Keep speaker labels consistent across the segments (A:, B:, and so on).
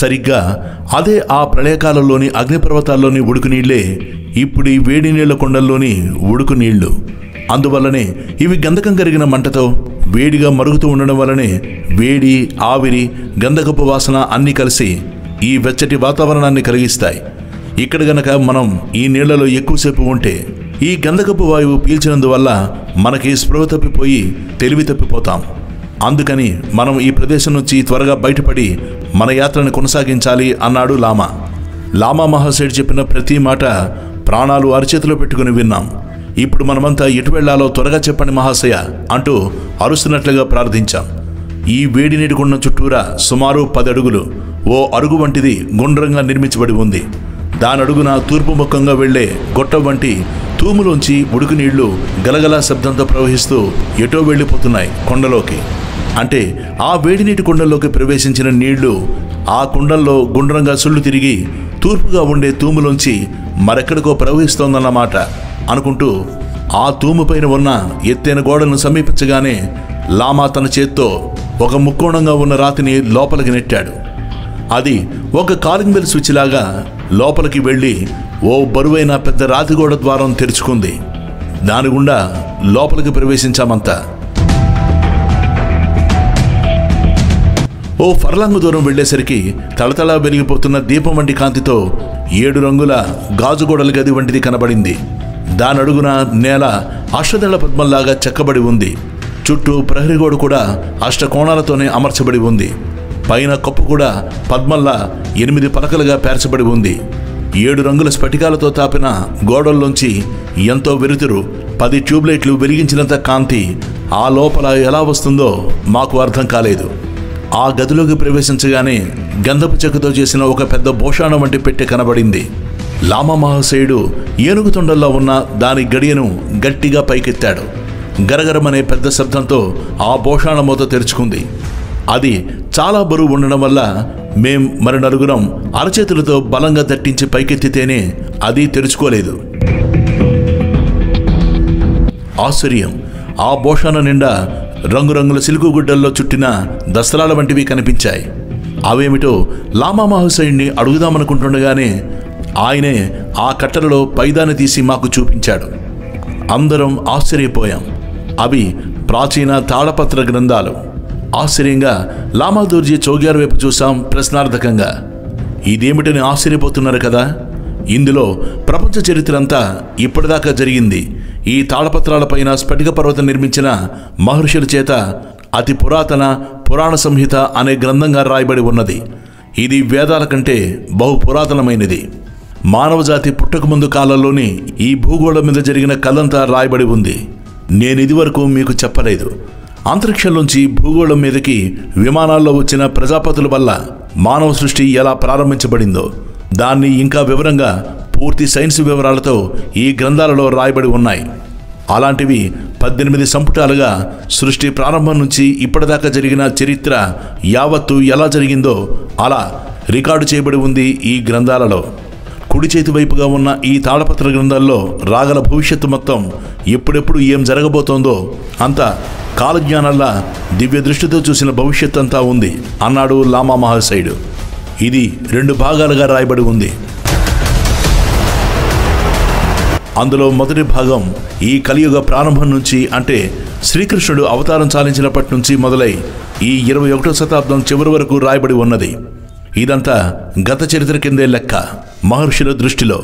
A: సరిగ్గా అదే ఆ ప్రళయకాలంలోని అగ్నిపర్వతాల్లోని ఉడుకు నీళ్ళే ఇప్పుడు ఈ వేడి నీళ్ళ కొండల్లోని ఉడుకు నీళ్ళు అందువల్లనే ఇవి గంధకం కరిగిన మంటతో వేడిగా మరుగుతూ ఉండడం వల్లనే వేడి ఆవిరి గంధకపు వాసన అన్నీ కలిసి ఈ వెచ్చటి వాతావరణాన్ని కలిగిస్తాయి. ఇక్కడ గనక మనం ఈ నీళ్ళలో ఎక్కువసేపు ఉంటే ఈ గంధకపు వాయువు పీల్చినందువల్ల మనకి స్పృహ తప్పిపోయి తెలివి తప్పిపోతాం. అందుకని మనం ఈ ప్రదేశం నుంచి త్వరగా బయటపడి మన యాత్రను కొనసాగించాలి అన్నాడు లామా. లామా మహాశయుడు చెప్పిన ప్రతి మాట ప్రాణాలు అరచేతిలో పెట్టుకుని విన్నాం. ఇప్పుడు మనమంతా ఎటు వెళ్ళాలో త్వరగా చెప్పండి మహాశయ అంటూ అరుస్తున్నట్లుగా ప్రార్థించాం. ఈ వేడి నీటి గుండం చుట్టూరా సుమారు పది అడుగులు ఓ అరుగు వంటిది గుండ్రంగా నిర్మించబడి ఉంది. దాని అడుగున తూర్పు ముఖంగా వెళ్ళే గొట్టం వంటి తూములోంచి ఉడుకు నీళ్ళు గలగల శబ్దంతో ప్రవహిస్తూ ఎటో వెళ్ళిపోతున్నాయి కొండలోకి. అంటే ఆ వేడినీటి కుండల్లోకి ప్రవేశించిన నీళ్ళు ఆ కుండల్లో గుండ్రంగా సుళ్ళు తిరిగి తూర్పుగా ఉండే తూములోంచి మరెక్కడికో ప్రవహిస్తోందన్నమాట అనుకుంటూ ఆ తూము పైన ఉన్న ఎత్తైన గోడను సమీపించగానే లామా తన చేత్తో ఒక ముక్కోణంగా ఉన్న రాతిని లోపలికి నెట్టాడు. అది ఒక కాలింగ్ బెల్ స్విచ్ లాగా లోపలికి వెళ్ళి ఓ బరువైన పెద్ద రాతిగోడ ద్వారం తెరుచుకుంది. దాని గుండా లోపలికి ప్రవేశించామంతా. ఓ ఫర్లాంగు దూరం వెళ్ళేసరికి తళతళ వెలిగిపోతున్న దీపం వంటి కాంతితో ఏడు రంగుల గాజుగోడల గది వంటిది కనబడింది. దానడుగున నేల అష్టదళ పద్మంలాగా చెక్కబడి ఉంది. చుట్టూ ప్రహరిగోడు గోడ కూడా అష్టకోణాలతోనే అమర్చబడి ఉంది. పైన కప్పు కూడా పద్మంలా ఎనిమిది పలకలుగా పేర్చబడి ఉంది. ఏడు రంగుల స్ఫటికాలతో తాపిన గోడల్లోంచి ఎంతో వెలుతురు పది ట్యూబ్లైట్లు వెలిగించినంత కాంతి ఆ లోపల ఎలా వస్తుందో మాకు అర్థం కాలేదు. ఆ గదిలోకి ప్రవేశించగానే గంధపు చెక్కతో చేసిన ఒక పెద్ద భూషాణం వంటి పెట్టె కనబడింది. లామా మహాశయుడు ఏనుగు తొండల్లో ఉన్న దాని గడియను గట్టిగా పైకెత్తాడు. గరగరమనే పెద్ద శబ్దంతో ఆ భూషాణ మూత తెరుచుకుంది. అది చాలా బరువు ఉండడం వల్ల మేం మరి నలుగురం అరచేతులతో బలంగా దట్టించి పైకెత్తితేనే అది తెరుచుకోలేదు. ఆశ్చర్యం. ఆ భూషణ నిండా రంగురంగుల సిలుకు గుడ్డల్లో చుట్టిన దసరాల వంటివి కనిపించాయి. అవేమిటో లామా హుసైన్ని అడుగుదామనుకుంటుండగానే ఆయనే ఆ కట్టెలలో పైదాన్ని తీసి మాకు చూపించాడు. అందరం ఆశ్చర్యపోయాం. అవి ప్రాచీన తాళపత్ర గ్రంథాలు. ఆశ్చర్యంగా లామాదూర్జీ చౌగ్యార్ వైపు చూసాం ప్రశ్నార్థకంగా. ఇదేమిటని ఆశ్చర్యపోతున్నారు కదా? ఇందులో ప్రపంచ చరిత్ర అంతా ఇప్పటిదాకా జరిగింది. ఈ తాళపత్రాలపైన స్ఫటిక పర్వతం నిర్మించిన మహర్షుల చేత అతి పురాతన పురాణ సంహిత అనే గ్రంథంగా రాయబడి ఉన్నది. ఇది వేదాల కంటే బహు పురాతనమైనది మానవజాతి పుట్టకముందు కాలంలోని ఈ భూగోళం మీద జరిగిన కథంతా రాయబడి ఉంది. నేను ఇదివరకు మీకు చెప్పలేదు. అంతరిక్షంలోంచి భూగోళం మీదకి విమానాల్లో వచ్చిన ప్రజాపతుల వల్ల మానవ సృష్టి ఎలా ప్రారంభించబడిందో దాన్ని ఇంకా వివరంగా పూర్తి సైన్స్ వివరాలతో ఈ గ్రంథాలలో రాయబడి ఉన్నాయి. అలాంటివి పద్దెనిమిది సంపుటాలుగా సృష్టి ప్రారంభం నుంచి ఇప్పటిదాకా జరిగిన చరిత్ర యావత్తు ఎలా జరిగిందో అలా రికార్డు చేయబడి ఉంది ఈ గ్రంథాలలో. కుడి చేతి వైపుగా ఉన్న ఈ తాళపత్ర గ్రంథాల్లో రాగల భవిష్యత్తు మొత్తం ఎప్పుడెప్పుడు ఏం జరగబోతోందో అంతా కాలజ్ఞానంలా దివ్య దృష్టితో చూసిన భవిష్యత్ అంతా ఉంది అన్నాడు లామా మహాశయుడు ఇది రెండు భాగాలుగా రాయబడి ఉంది. అందులో మొదటి భాగం ఈ కలియుగ ప్రారంభం నుంచి అంటే శ్రీకృష్ణుడు అవతారం చాలించినప్పటి నుంచి మొదలై ఈ ఇరవై ఒకటో శతాబ్దం చివరి వరకు రాయబడి ఉన్నది. ఇదంతా గత చరిత్ర కిందే లెక్క. మహర్షుల దృష్టిలో.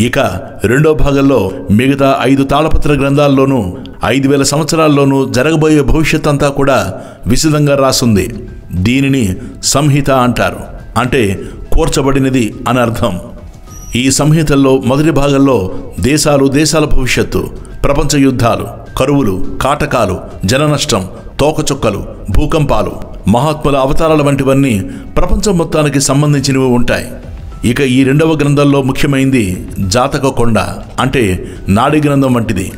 A: ఇక రెండో భాగంలో మిగతా ఐదు తాళపత్ర గ్రంథాల్లోనూ ఐదు వేల సంవత్సరాల్లోనూ జరగబోయే భవిష్యత్ అంతా కూడా విశదంగా రాసుంది. దీనిని సంహిత అంటారు. అంటే కూర్చబడినది అని అర్థం. ఈ సంహితల్లో మొదటి భాగంలో దేశాలు దేశాల భవిష్యత్తు ప్రపంచ యుద్ధాలు కరువులు కాటకాలు జననష్టం తోకచుక్కలు భూకంపాలు మహాత్ముల అవతారాల వంటివన్నీ ప్రపంచం మొత్తానికి సంబంధించినవి ఉంటాయి. ఇక ఈ రెండవ గ్రంథంలో ముఖ్యమైంది జాతక కొండ అంటే నాడి గ్రంథం వంటిది.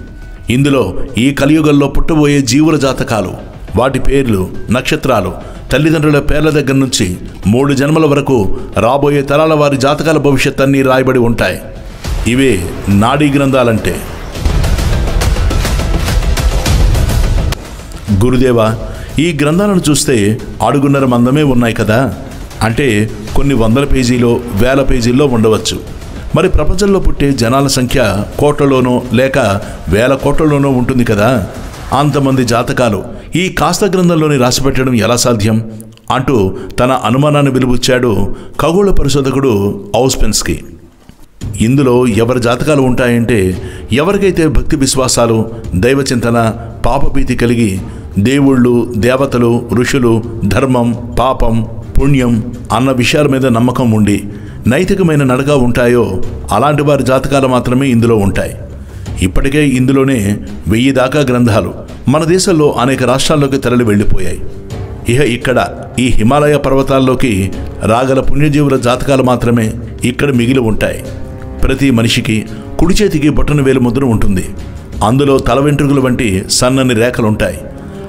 A: ఇందులో ఈ కలియుగంలో పుట్టబోయే జీవుల జాతకాలు వాటి పేర్లు నక్షత్రాలు తల్లిదండ్రుల పేర్ల దగ్గర నుంచి మూడు జన్మల వరకు రాబోయే తరాల వారి జాతకాల భవిష్యత్ అన్నీ రాయబడి ఉంటాయి. ఇవే నాడీ గ్రంథాలంటే. గురుదేవా ఈ గ్రంథాలను చూస్తే అడుగున్నర మందమే ఉన్నాయి కదా? అంటే కొన్ని వందల పేజీలో వేల పేజీల్లో ఉండవచ్చు. మరి ప్రపంచంలో పుట్టే జనాల సంఖ్య కోట్లలోనో లేక వేల కోట్లలోనో ఉంటుంది కదా? అంతమంది జాతకాలు. ఈ కాస్త గ్రంథంలోని రాసిపెట్టడం ఎలా సాధ్యం? అంటూ తన అనుమానాన్ని వెలుబుచ్చాడు ఖగోళ పరిశోధకుడు ఔస్పెన్స్కి. ఇందులో ఎవరి జాతకాలు ఉంటాయంటే ఎవరికైతే భక్తి విశ్వాసాలు దైవచింతన పాపభీతి కలిగి దేవుళ్ళు దేవతలు ఋషులు ధర్మం పాపం పుణ్యం అన్న విషయాల మీద నమ్మకం ఉండి నైతికమైన నడక ఉంటాయో అలాంటి వారి జాతకాలు మాత్రమే ఇందులో ఉంటాయి. ఇప్పటికే ఇందులోనే వెయ్యి దాకా గ్రంథాలు మన దేశంలో అనేక రాష్ట్రాల్లోకి తరలి వెళ్ళిపోయాయి. ఇహ ఇక్కడ ఈ హిమాలయ పర్వతాల్లోకి రాగల పుణ్యజీవుల జాతకాలు మాత్రమే ఇక్కడ మిగిలి ఉంటాయి. ప్రతి మనిషికి కుడి చేతికి బొట్టన వేలు ముద్ర ఉంటుంది. అందులో తల వెంట్రుకలు వంటి సన్నని రేఖలుంటాయి.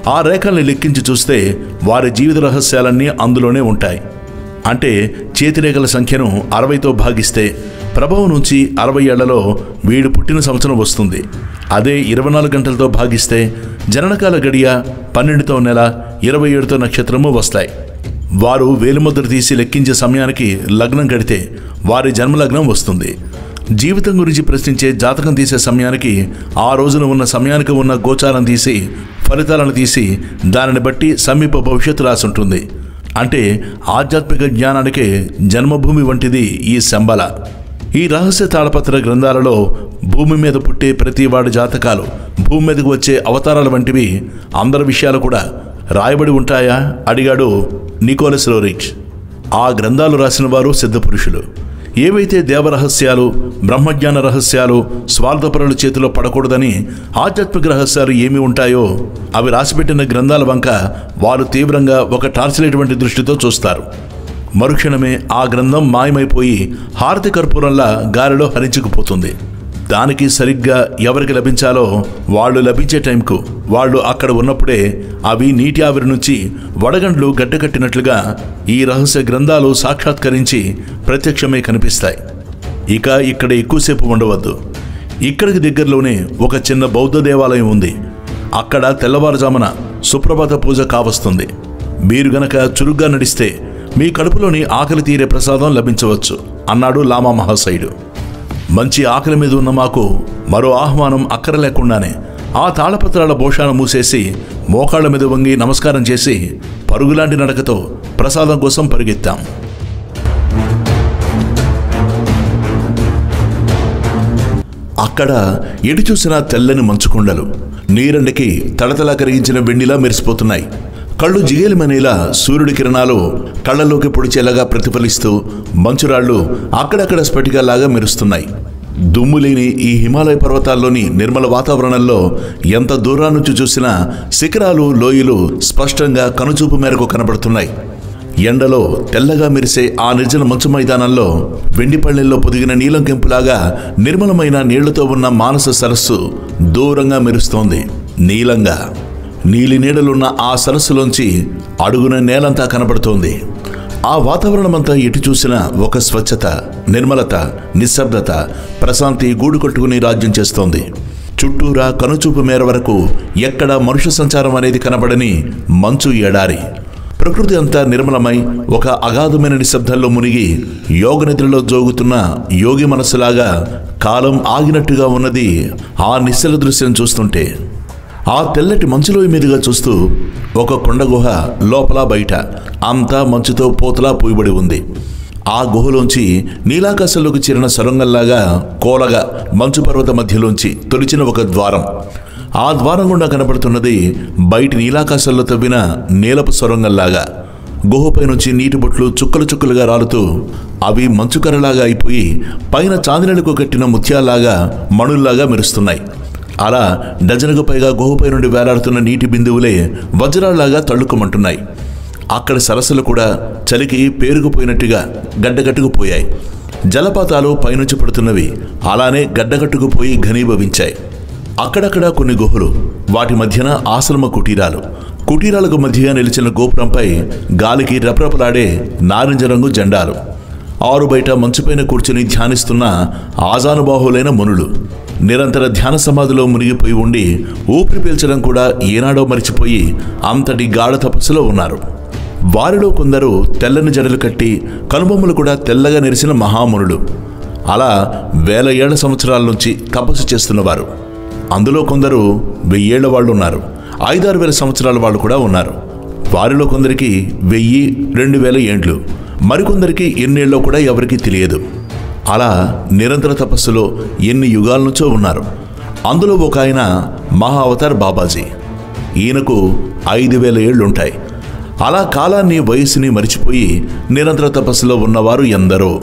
A: ఆ రేఖల్ని లెక్కించి చూస్తే వారి జీవిత రహస్యాలన్నీ అందులోనే ఉంటాయి. అంటే చేతిరేఖల సంఖ్యను అరవైతో భాగిస్తే ప్రభావం నుంచి అరవై ఏళ్ళలో వీడు పుట్టిన సంవత్సరం వస్తుంది. అదే ఇరవై నాలుగు గంటలతో భాగిస్తే జననకాల గడియ పన్నెండుతో నెల ఇరవై ఏడుతో నక్షత్రము వస్తాయి. వారు వేలిముద్ర తీసి లెక్కించే సమయానికి లగ్నం గడితే వారి జన్మలగ్నం వస్తుంది. జీవితం గురించి ప్రశ్నించే జాతకం తీసే సమయానికి ఆ రోజున ఉన్న సమయానికి ఉన్న గోచారం తీసి ఫలితాలను తీసి దానిని బట్టి సమీప భవిష్యత్తు రాసి ఉంటుంది అంటే ఆధ్యాత్మిక జ్ఞానానికే జన్మభూమి వంటిది ఈ శంబల. ఈ రహస్య తాళపత్ర గ్రంథాలలో భూమి మీద పుట్టే ప్రతి వాడి జాతకాలు భూమి మీదకు వచ్చే అవతారాల వంటివి అందరి విషయాలు కూడా రాయబడి ఉంటాయా? అడిగాడు నికోలస్ లోరిచ్ ఆ గ్రంథాలు రాసిన వారు సిద్ధపురుషులు. ఏవైతే దేవరహస్యాలు బ్రహ్మజ్ఞాన రహస్యాలు స్వార్థపరుల చేతిలో పడకూడదని ఆధ్యాత్మిక రహస్యాలు ఏమి ఉంటాయో అవి రాసిపెట్టిన గ్రంథాల వంక వారు తీవ్రంగా ఒక టార్చ్ దృష్టితో చూస్తారు. మరుక్షణమే ఆ గ్రంథం మాయమైపోయి హారతి కర్పూరంలా గాలిలో హరించుకుపోతుంది. దానికి సరిగ్గా ఎవరికి లభించాలో వాళ్ళు లభించే టైంకు వాళ్ళు అక్కడ ఉన్నప్పుడే అవి నీటి ఆవిరి నుంచి వడగండ్లు గడ్డకట్టినట్లుగా ఈ రహస్య గ్రంథాలు సాక్షాత్కరించి ప్రత్యక్షమే కనిపిస్తాయి. ఇక ఇక్కడ ఎక్కువసేపు ఉండవద్దు. ఇక్కడికి దగ్గరలోనే ఒక చిన్న బౌద్ధ దేవాలయం ఉంది. అక్కడ తెల్లవారుజామున సుప్రభాత పూజ కావస్తుంది. మీరు గనక చురుగ్గా నడిస్తే మీ కడుపులోని ఆకలి తీరే ప్రసాదం లభించవచ్చు అన్నాడు లామా మహాశయుడు. మంచి ఆకలి మీద ఉన్న మాకు మరో ఆహ్వానం అక్కర లేకుండానే ఆ తాళపత్రాల భోషాను మూసేసి మోకాళ్ళ మీద వంగి నమస్కారం చేసి పరుగులాంటి నడకతో ప్రసాదం కోసం పరిగెత్తాం. అక్కడ ఎటు చూసినా తెల్లని మంచుకొండలు. నీరండకి తడతలా కరిగించిన వెండిలా మెరిసిపోతున్నాయి. కళ్ళు జిగేలిమనేలా సూర్యుడి కిరణాలు కళ్ళలోకి పొడిచేలాగా ప్రతిఫలిస్తూ మంచురాళ్ళు అక్కడక్కడ స్ఫటికాలాగా మెరుస్తున్నాయి. దుమ్ము లేని ఈ హిమాలయ పర్వతాల్లోని నిర్మల వాతావరణంలో ఎంత దూరం నుంచి చూసినా శిఖరాలు లోయలు స్పష్టంగా కనుచూపు మేరకు కనబడుతున్నాయి. ఎండలో తెల్లగా మెరిసే ఆ నిర్జన మంచు మైదానంలో వెండిపల్లెల్లో పొదిగిన నీలం కెంపులాగా నిర్మలమైన నీళ్ళతో ఉన్న మానస సరస్సు దూరంగా మెరుస్తోంది. నీలంగా. నీలి నీడలున్న ఆ సరస్సులోంచి అడుగున నేలంతా కనబడుతోంది. ఆ వాతావరణమంతా ఎటు చూసినా ఒక స్వచ్ఛత నిర్మలత నిశ్శబ్దత ప్రశాంతి గూడు కట్టుకుని రాజ్యం చేస్తోంది. చుట్టూరా కనుచూపు మేర వరకు ఎక్కడ మనుష్య సంచారం అనేది కనబడని మంచు ఎడారి. ప్రకృతి అంతా నిర్మలమై ఒక అగాధమైన నిశ్శబ్దంలో మునిగి యోగ నిద్రలో జోగుతున్న యోగి మనస్సులాగా కాలం ఆగినట్టుగా ఉన్నది ఆ నిశ్చల దృశ్యం చూస్తుంటే. ఆ తెల్లటి మంచులోయ మీదుగా చూస్తూ ఒక కొండ గుహ లోపల బయట అంతా మంచుతో పోతలా పూయబడి ఉంది. ఆ గుహలోంచి నీలాకాశంలోకి చేరిన సొరంగంలాగా కోలగా మంచు పర్వత మధ్యలోంచి తొలిచిన ఒక ద్వారం. ఆ ద్వారం గుండా కనబడుతున్నది బయటి నీలాకాశంలో తవ్విన నీలపు సొరంగంలాగా. గుహపై నుంచి నీటి బొట్లు చుక్కలు చుక్కలుగా రాలుతూ అవి మంచుకరలాగా అయిపోయి పైన చాందినలకు కట్టిన ముత్యాల్లాగా మణుల్లాగా మెరుస్తున్నాయి. అలా డజనుకు పైగా గుహపై నుండి వేలాడుతున్న నీటి బిందువులే వజ్రాల్లాగా తళ్ళుకుమంటున్నాయి అక్కడ సరస్సులు కూడా చలికి పేరుకుపోయినట్టుగా గడ్డగట్టుకుపోయాయి. జలపాతాలు పైనుంచి పడుతున్నవి అలానే గడ్డగట్టుకుపోయి ఘనీభవించాయి. అక్కడక్కడ కొన్ని గుహలు వాటి మధ్యన ఆశ్రమ కుటీరాలు. కుటీరాలకు మధ్యగా నిలిచిన గోపురంపై గాలికి రపరపలాడే నారింజ రంగు జెండాలు. ఆరు బయట మంచుపైన కూర్చుని ధ్యానిస్తున్న ఆజానుబాహులైన మునులు. నిరంతర ధ్యాన సమాధిలో మునిగిపోయి ఉండి ఊపిరి పీల్చడం కూడా ఏనాడో మరిచిపోయి అంతటి గాఢ తపస్సులో ఉన్నారు. వారిలో కొందరు తెల్లని జడలు కట్టి కనుబొమ్మలు కూడా తెల్లగా నెరిసిన మహామునులు. అలా వేల ఏళ్ళ సంవత్సరాల నుంచి తపస్సు చేస్తున్నవారు. అందులో కొందరు వెయ్యేళ్ళ వాళ్ళు ఉన్నారు. ఐదారు వేల సంవత్సరాల వాళ్ళు కూడా ఉన్నారు. వారిలో కొందరికి వెయ్యి రెండు వేల ఏండ్లు. మరికొందరికి ఎన్నేళ్ళో కూడా ఎవరికీ తెలియదు. అలా నిరంతర తపస్సులో ఎన్ని యుగాల నుంచో ఉన్నారు. అందులో ఒక ఆయన మహా అవతార్ బాబాజీ. ఈయనకు ఐదు వేల ఏళ్ళుంటాయి. అలా కాలాన్ని వయస్సుని మరిచిపోయి నిరంతర తపస్సులో ఉన్నవారు ఎందరో.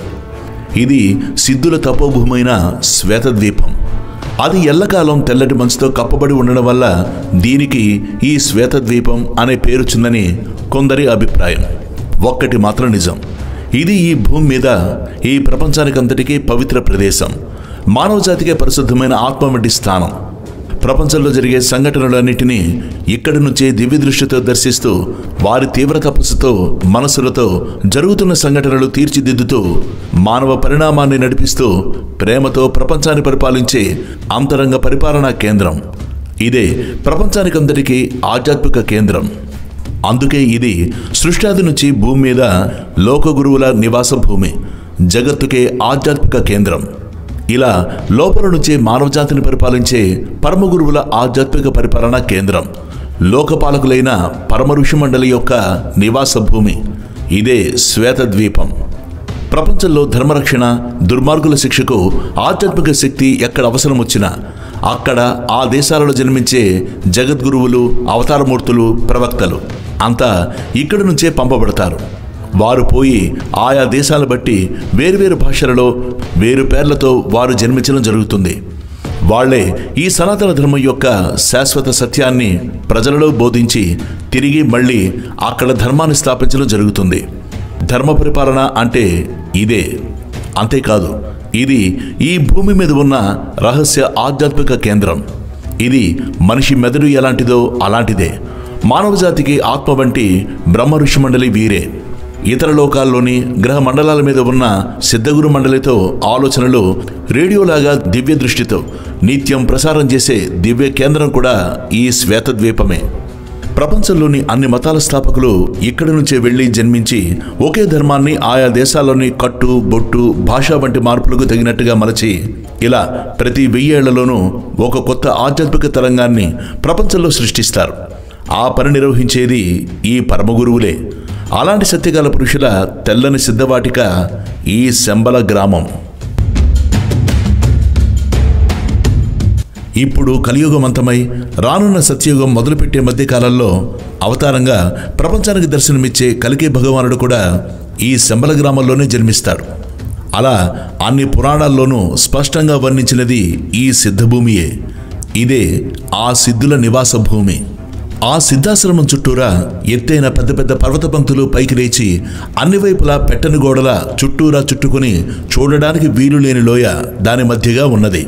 A: ఇది సిద్ధుల తపోభూమైన శ్వేతద్వీపం. అది ఎల్లకాలం తెల్లటి మంచుతో కప్పబడి ఉండడం వల్ల దీనికి ఈ శ్వేతద్వీపం అనే పేరుచిందని కొందరి అభిప్రాయం. ఒక్కటి మాత్రం నిజం. ఇది ఈ భూమి మీద ఈ ప్రపంచానికంతటికీ పవిత్ర ప్రదేశం. మానవజాతికే పరిశుద్ధమైన ఆత్మ వంటి స్థానం. ప్రపంచంలో జరిగే సంఘటనలన్నింటినీ ఇక్కడి నుంచే దివ్య దృష్టితో దర్శిస్తూ వారి తీవ్ర తపస్సుతో మనసులతో జరుగుతున్న సంఘటనలు తీర్చిదిద్దుతూ మానవ పరిణామాన్ని నడిపిస్తూ ప్రేమతో ప్రపంచాన్ని పరిపాలించే అంతరంగ పరిపాలనా కేంద్రం. ఇదే ప్రపంచానికందరికీ ఆధ్యాత్మిక కేంద్రం. అందుకే ఇది సృష్టాది నుంచి భూమి మీద లోకగురువుల నివాస భూమి జగత్తుకే ఆధ్యాత్మిక కేంద్రం. ఇలా లోపల నుంచి మానవజాతిని పరిపాలించే పరమగురువుల ఆధ్యాత్మిక పరిపాలనా కేంద్రం లోకపాలకులైన పరమ ఋషి మండలి యొక్క నివాస భూమి. ఇదే శ్వేతద్వీపం. ప్రపంచంలో ధర్మరక్షణ దుర్మార్గుల శిక్షకు ఆధ్యాత్మిక శక్తి ఎక్కడ అవసరం వచ్చినా అక్కడ ఆ దేశాలలో జన్మించే జగద్గురువులు అవతారమూర్తులు ప్రవక్తలు. అంతా ఇక్కడి నుంచే పంపబడతారు. వారు పోయి ఆయా దేశాలను బట్టి వేరువేరు భాషలలో వేరు పేర్లతో వారు జన్మించడం జరుగుతుంది. వాళ్ళే ఈ సనాతన ధర్మం యొక్క శాశ్వత సత్యాన్ని ప్రజలలో బోధించి తిరిగి మళ్ళీ అక్కడ ధర్మాన్ని స్థాపించడం జరుగుతుంది. ధర్మ పరిపాలన అంటే ఇదే. అంతేకాదు ఇది ఈ భూమి మీద ఉన్న రహస్య ఆధ్యాత్మిక కేంద్రం. ఇది మనిషి మెదడు ఎలాంటిదో అలాంటిదే. మానవజాతికి ఆత్మ వంటి బ్రహ్మ ఋషి మండలి వీరే. ఇతర లోకాల్లోని గ్రహ మండలాల మీద ఉన్న సిద్ధగురు మండలితో ఆలోచనలు రేడియోలాగా దివ్య దృష్టితో నిత్యం ప్రసారం చేసే దివ్య కేంద్రం కూడా ఈ శ్వేతద్వీపమే. ప్రపంచంలోని అన్ని మతాల స్థాపకులు ఇక్కడి నుంచే వెళ్ళి జన్మించి ఒకే ధర్మాన్ని ఆయా దేశాల్లోని కట్టు బొట్టు భాష వంటి మార్పులకు తగినట్టుగా మలచి ఇలా ప్రతి వెయ్యేళ్ళలోనూ ఒక కొత్త ఆధ్యాత్మిక తరంగాన్ని ప్రపంచంలో సృష్టిస్తారు. ఆ పని నిర్వహించేది ఈ పరమగురువులే. అలాంటి సత్యకాల పురుషుల తెల్లని సిద్ధవాటిక ఈ శంబల గ్రామం. ఇప్పుడు కలియుగం అంతమై రానున్న సత్యయుగం మొదలుపెట్టే మధ్యకాలంలో అవతారంగా ప్రపంచానికి దర్శనమిచ్చే కలికే భగవానుడు కూడా ఈ శంబల గ్రామంలోనే జన్మిస్తాడు. అలా అన్ని పురాణాల్లోనూ స్పష్టంగా వర్ణించినది ఈ సిద్ధభూమియే. ఇదే ఆ సిద్ధుల నివాస భూమి. ఆ సిద్ధాశ్రమం చుట్టూరా ఎత్తైన పెద్ద పెద్ద పర్వత పంక్తులు పైకి లేచి అన్ని వైపులా పెట్టని గోడల చుట్టూరా చుట్టుకుని చూడడానికి వీలు లేని లోయ దాని మధ్యగా ఉన్నది.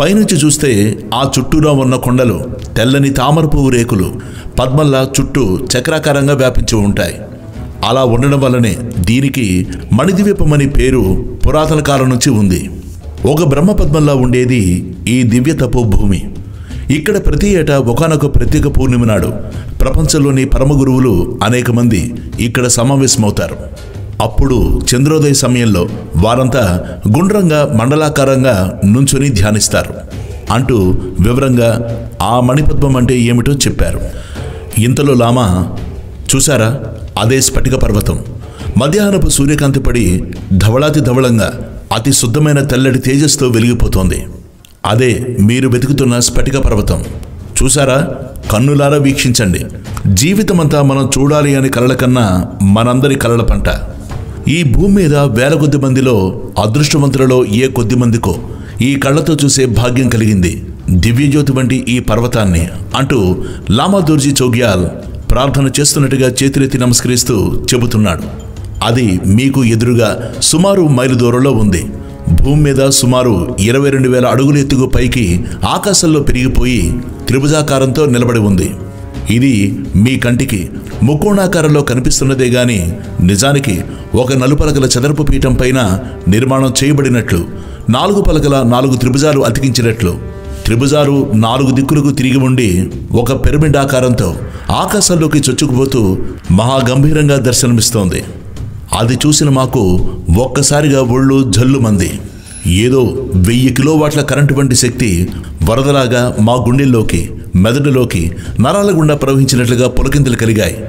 A: పైనుంచి చూస్తే ఆ చుట్టూరా ఉన్న కొండలు తెల్లని తామర పువ్వు రేకులు పద్మల్లా చుట్టూ చక్రాకారంగా వ్యాపించి ఉంటాయి. అలా ఉండడం వల్లనే దీనికి మణిద్వీపమని పేరు పురాతన కాలం నుంచి ఉంది. ఒక బ్రహ్మపద్మంలా ఉండేది ఈ దివ్య తపోభూమి. ఇక్కడ ప్రతి ఏటా ఒకనొక ప్రత్యేక పూర్ణిమ నాడు ప్రపంచంలోని పరమ గురువులు అనేక మంది ఇక్కడ సమావేశమవుతారు. అప్పుడు చంద్రోదయ సమయంలో వారంతా గుండ్రంగా మండలాకారంగా నుంచుని ధ్యానిస్తారు. అంటూ వివరంగా ఆ మణిపద్మం అంటే ఏమిటో చెప్పారు. ఇంతలో లామా చూసారా అదే స్ఫటిక పర్వతం. మధ్యాహ్నపు సూర్యకాంతి పడి ధవళాతి ధవళంగా అతి శుద్ధమైన తెల్లటి తేజస్తో వెలిగిపోతోంది. అదే మీరు వెతుకుతున్న స్ఫటిక పర్వతం. చూసారా కన్నులారా వీక్షించండి. జీవితమంతా మనం చూడాలి అని కలల కన్నా మనందరి కలల పంట. ఈ భూమి మీద వేల కొద్ది మందిలో అదృష్టవంతులలో ఏ కొద్ది మందికో ఈ కళ్ళతో చూసే భాగ్యం కలిగింది. దివ్యజ్యోతి వంటి ఈ పర్వతాన్ని అంటూ లామా దోర్జీ చౌగ్యాల్ ప్రార్థన చేస్తున్నట్టుగా చేతులెత్తి నమస్కరిస్తూ చెబుతున్నాడు. అది మీకు ఎదురుగా సుమారు మైలు దూరంలో ఉంది. భూమి మీద సుమారు ఇరవై రెండు వేల అడుగుల ఎత్తుకు పైకి ఆకాశంలో పెరిగిపోయి త్రిభుజాకారంతో నిలబడి ఉంది. ఇది మీ కంటికి ముక్కోణాకారంలో కనిపిస్తున్నదే గాని నిజానికి ఒక నలుపలకల చదరపు పీఠం పైన నిర్మాణం చేయబడినట్లు నాలుగు పలకల నాలుగు త్రిభుజాలు అతికించినట్లు. త్రిభుజాలు నాలుగు దిక్కులకు తిరిగి ఉండి ఒక పిరమిడ్ ఆకారంతో ఆకాశంలోకి చొచ్చుకుపోతూ మహాగంభీరంగా దర్శనమిస్తోంది. అది చూసిన మాకు ఒక్కసారిగా ఒళ్ళు జల్లుమంది. ఏదో వెయ్యి కిలోవాట్ల కరెంటు వంటి శక్తి వరదలాగా మా గుండెల్లోకి మెదడులోకి నరాల గుండా ప్రవహించినట్లుగా పులకింతలు కలిగాయి.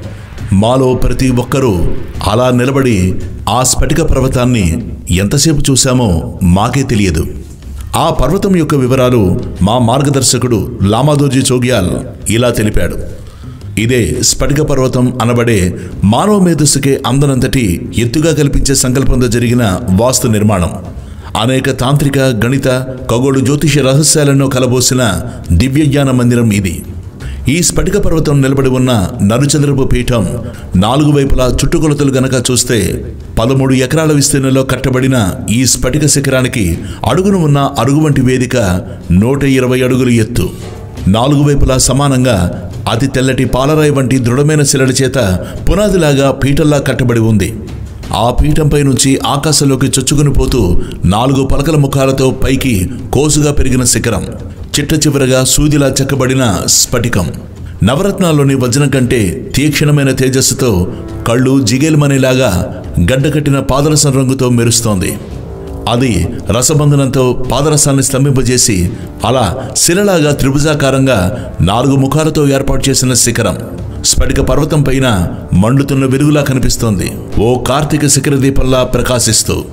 A: మాలో ప్రతి ఒక్కరూ అలా నిలబడి ఆ స్ఫటిక పర్వతాన్ని ఎంతసేపు చూశామో మాకే తెలియదు. ఆ పర్వతం యొక్క వివరాలు మా మార్గదర్శకుడు లామాదోజీ చోగ్యాల్ ఇలా తెలిపాడు. ఇదే స్ఫటిక పర్వతం అనబడే మానవ మేధస్సుకే అందనంతటి ఎత్తుగా కల్పించే సంకల్పంతో జరిగిన వాస్తు నిర్మాణం. అనేక తాంత్రిక గణిత ఖగోళ జ్యోతిష రహస్యాలను కలబోసిన దివ్యజ్ఞాన మందిరం ఇది. ఈ స్ఫటిక పర్వతం నిలబడి ఉన్న నరుచంద్రపు పీఠం నాలుగు వైపులా చుట్టుకొలతలు గనక చూస్తే పదమూడు ఎకరాల విస్తీర్ణంలో కట్టబడిన ఈ స్ఫటిక శిఖరానికి అడుగును ఉన్న అరుగు వంటి వేదిక నూట ఇరవై అడుగులు ఎత్తు. నాలుగు వైపులా సమానంగా అతి తెల్లటి పాలరాయి వంటి దృఢమైన శిలల చేత పునాదిలాగా పీఠంలా కట్టబడి ఉంది. ఆ పీఠంపై నుంచి ఆకాశంలోకి చొచ్చుకుని పోతూ నాలుగు పలకల ముఖాలతో పైకి కోసుగా పెరిగిన శిఖరం చిట్ట చివరగా సూదిలా చెక్కబడిన స్ఫటికం. నవరత్నాల్లోని వజ్రం కంటే తీక్షణమైన తేజస్సుతో కళ్ళు జిగేలుమనేలాగా గడ్డకట్టిన పాదరసం రంగుతో మెరుస్తోంది. అది రసబంధనంతో పాదరసాన్ని స్తంభింపజేసి అలా శిలలాగా త్రిభుజాకారంగా నాలుగు ముఖాలతో ఏర్పాటు చేసిన శిఖరం. స్ఫటిక పర్వతం పైన మండుతున్న వెలుగులా కనిపిస్తోంది. ఓ కార్తీక శిఖర దీపంలా ప్రకాశిస్తూ.